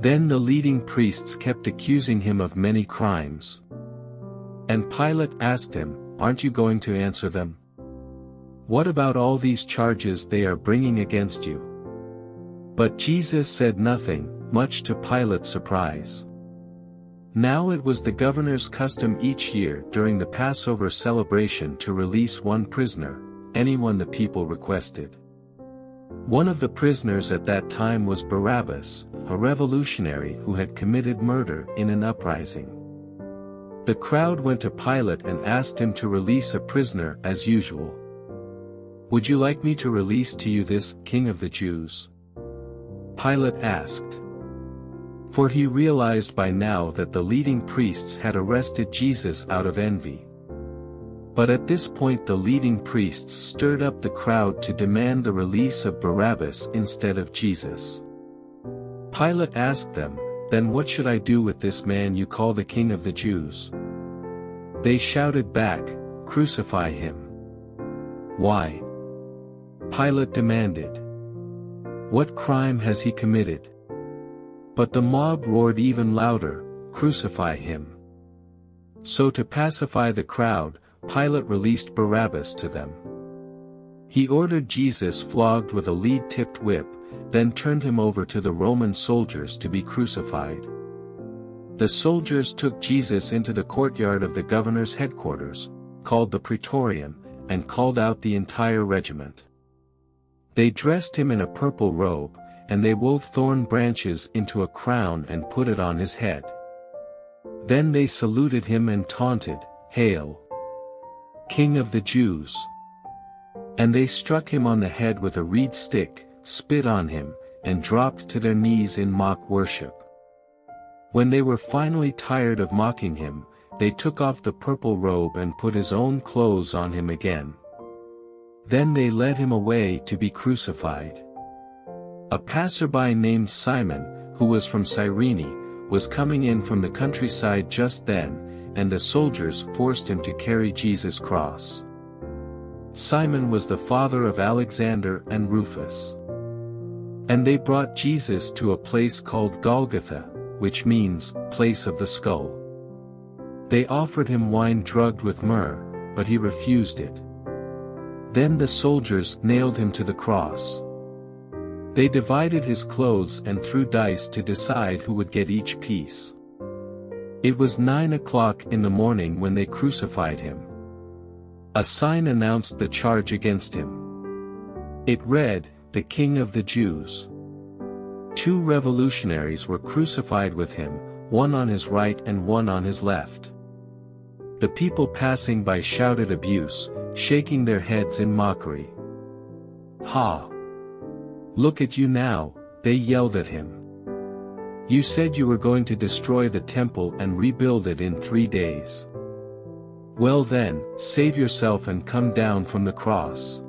Then the leading priests kept accusing him of many crimes. And Pilate asked him, Aren't you going to answer them? What about all these charges they are bringing against you? But Jesus said nothing, much to Pilate's surprise. Now it was the governor's custom each year during the Passover celebration to release one prisoner, anyone the people requested. One of the prisoners at that time was Barabbas, a revolutionary who had committed murder in an uprising. The crowd went to Pilate and asked him to release a prisoner as usual. Would you like me to release to you this king of the Jews? Pilate asked. For he realized by now that the leading priests had arrested Jesus out of envy. But at this point the leading priests stirred up the crowd to demand the release of Barabbas instead of Jesus. Pilate asked them, Then what should I do with this man you call the king of the Jews? They shouted back, Crucify him. Why? Pilate demanded. What crime has he committed? But the mob roared even louder, Crucify him. So to pacify the crowd, Pilate released Barabbas to them. He ordered Jesus flogged with a lead-tipped whip, then turned him over to the Roman soldiers to be crucified. The soldiers took Jesus into the courtyard of the governor's headquarters, called the Praetorium, and called out the entire regiment. They dressed him in a purple robe, and they wove thorn branches into a crown and put it on his head. Then they saluted him and taunted, Hail! King of the Jews! And they struck him on the head with a reed stick, spit on him, and dropped to their knees in mock worship. When they were finally tired of mocking him, they took off the purple robe and put his own clothes on him again. Then they led him away to be crucified. A passerby named Simon, who was from Cyrene, was coming in from the countryside just then, and the soldiers forced him to carry Jesus' cross. Simon was the father of Alexander and Rufus. And they brought Jesus to a place called Golgotha, which means, place of the skull. They offered him wine drugged with myrrh, but he refused it. Then the soldiers nailed him to the cross. They divided his clothes and threw dice to decide who would get each piece. It was nine o'clock in the morning when they crucified him. A sign announced the charge against him. It read, the King of the Jews. Two revolutionaries were crucified with him, one on his right and one on his left. The people passing by shouted abuse, shaking their heads in mockery. Ha! Look at you now, they yelled at him. You said you were going to destroy the temple and rebuild it in three days. Well then, save yourself and come down from the cross.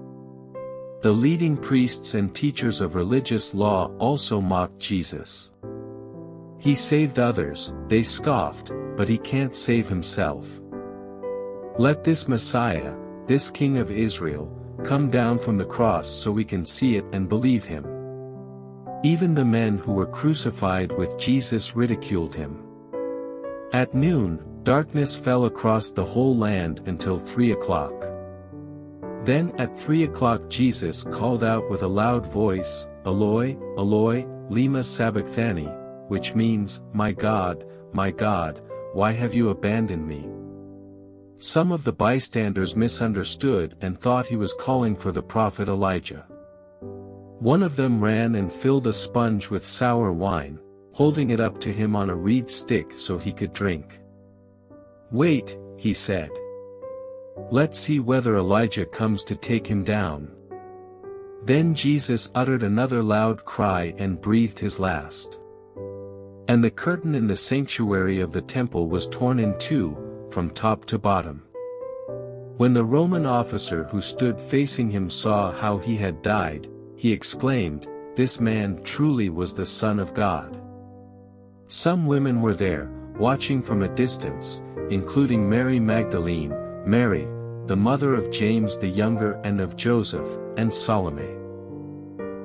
The leading priests and teachers of religious law also mocked Jesus. He saved others, they scoffed, but he can't save himself. Let this Messiah, this King of Israel, come down from the cross so we can see it and believe him. Even the men who were crucified with Jesus ridiculed him. At noon, darkness fell across the whole land until three o'clock. Then at three o'clock Jesus called out with a loud voice, Eloi, Eloi, lema sabachthani, which means, My God, my God, why have you abandoned me? Some of the bystanders misunderstood and thought he was calling for the prophet Elijah. One of them ran and filled a sponge with sour wine, holding it up to him on a reed stick so he could drink. Wait, he said. Let's see whether Elijah comes to take him down. Then Jesus uttered another loud cry and breathed his last. And the curtain in the sanctuary of the temple was torn in two, from top to bottom. When the Roman officer who stood facing him saw how he had died, he exclaimed, This man truly was the Son of God. Some women were there, watching from a distance, including Mary Magdalene, Mary, the mother of James the Younger and of Joseph, and Salome.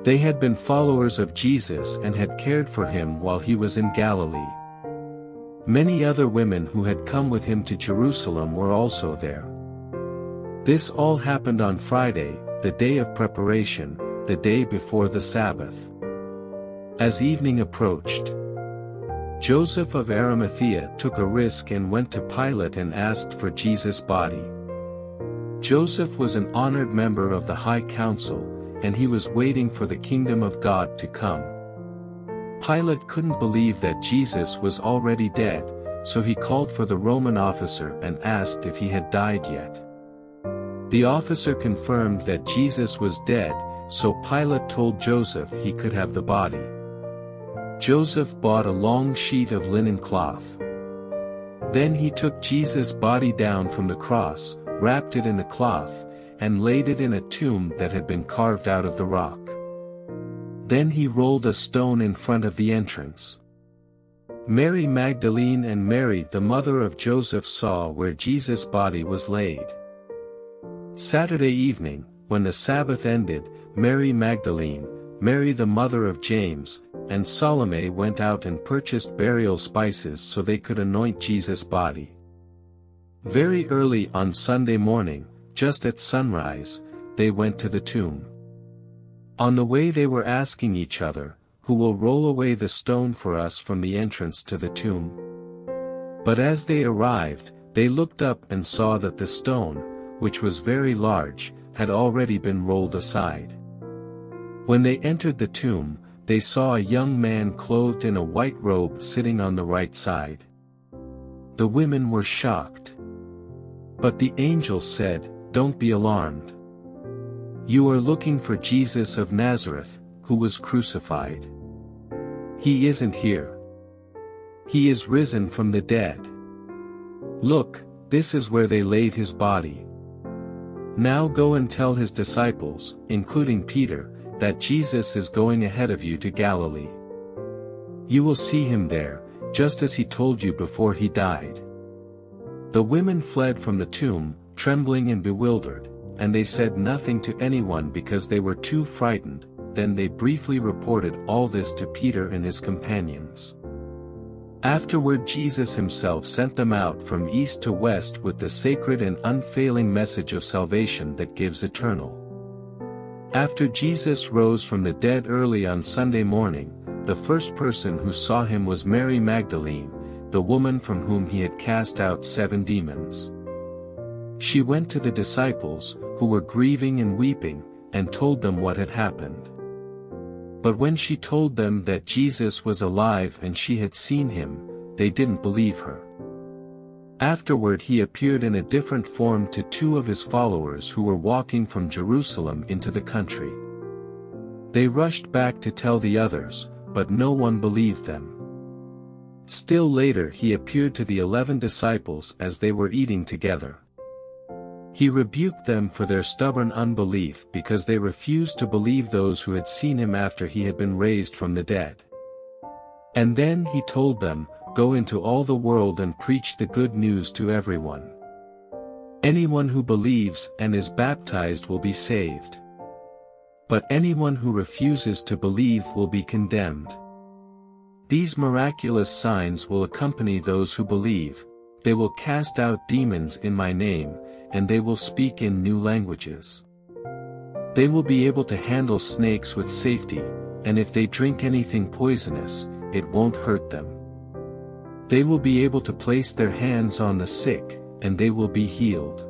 They had been followers of Jesus and had cared for him while he was in Galilee. Many other women who had come with him to Jerusalem were also there. This all happened on Friday, the day of preparation, the day before the Sabbath. As evening approached, Joseph of Arimathea took a risk and went to Pilate and asked for Jesus' body. Joseph was an honored member of the High Council, and he was waiting for the kingdom of God to come. Pilate couldn't believe that Jesus was already dead, so he called for the Roman officer and asked if he had died yet. The officer confirmed that Jesus was dead, so Pilate told Joseph he could have the body. Joseph bought a long sheet of linen cloth. Then he took Jesus' body down from the cross, wrapped it in a cloth, and laid it in a tomb that had been carved out of the rock. Then he rolled a stone in front of the entrance. Mary Magdalene and Mary the mother of Joseph saw where Jesus' body was laid. Saturday evening, when the Sabbath ended, Mary Magdalene, Mary the mother of James, and Salome went out and purchased burial spices so they could anoint Jesus' body. Very early on Sunday morning, just at sunrise, they went to the tomb. On the way they were asking each other, who will roll away the stone for us from the entrance to the tomb? But as they arrived, they looked up and saw that the stone, which was very large, had already been rolled aside. When they entered the tomb, they saw a young man clothed in a white robe sitting on the right side. The women were shocked. But the angel said, Don't be alarmed. You are looking for Jesus of Nazareth, who was crucified. He isn't here. He is risen from the dead. Look, this is where they laid his body. Now go and tell his disciples, including Peter, that Jesus is going ahead of you to Galilee. You will see him there, just as he told you before he died. The women fled from the tomb, trembling and bewildered, and they said nothing to anyone because they were too frightened, then they briefly reported all this to Peter and his companions. Afterward Jesus himself sent them out from east to west with the sacred and unfailing message of salvation that gives eternal. After Jesus rose from the dead early on Sunday morning, the first person who saw him was Mary Magdalene, the woman from whom he had cast out seven demons. She went to the disciples, who were grieving and weeping, and told them what had happened. But when she told them that Jesus was alive and she had seen him, they didn't believe her. Afterward he appeared in a different form to two of his followers who were walking from Jerusalem into the country. They rushed back to tell the others, but no one believed them. Still later he appeared to the eleven disciples as they were eating together. He rebuked them for their stubborn unbelief because they refused to believe those who had seen him after he had been raised from the dead. And then he told them, Go into all the world and preach the good news to everyone. Anyone who believes and is baptized will be saved. But anyone who refuses to believe will be condemned. These miraculous signs will accompany those who believe, they will cast out demons in my name, and they will speak in new languages. They will be able to handle snakes with safety, and if they drink anything poisonous, it won't hurt them. They will be able to place their hands on the sick, and they will be healed.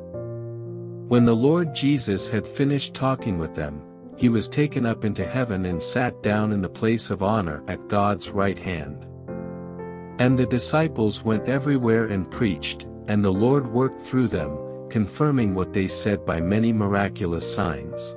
When the Lord Jesus had finished talking with them, he was taken up into heaven and sat down in the place of honor at God's right hand. And the disciples went everywhere and preached, and the Lord worked through them, confirming what they said by many miraculous signs.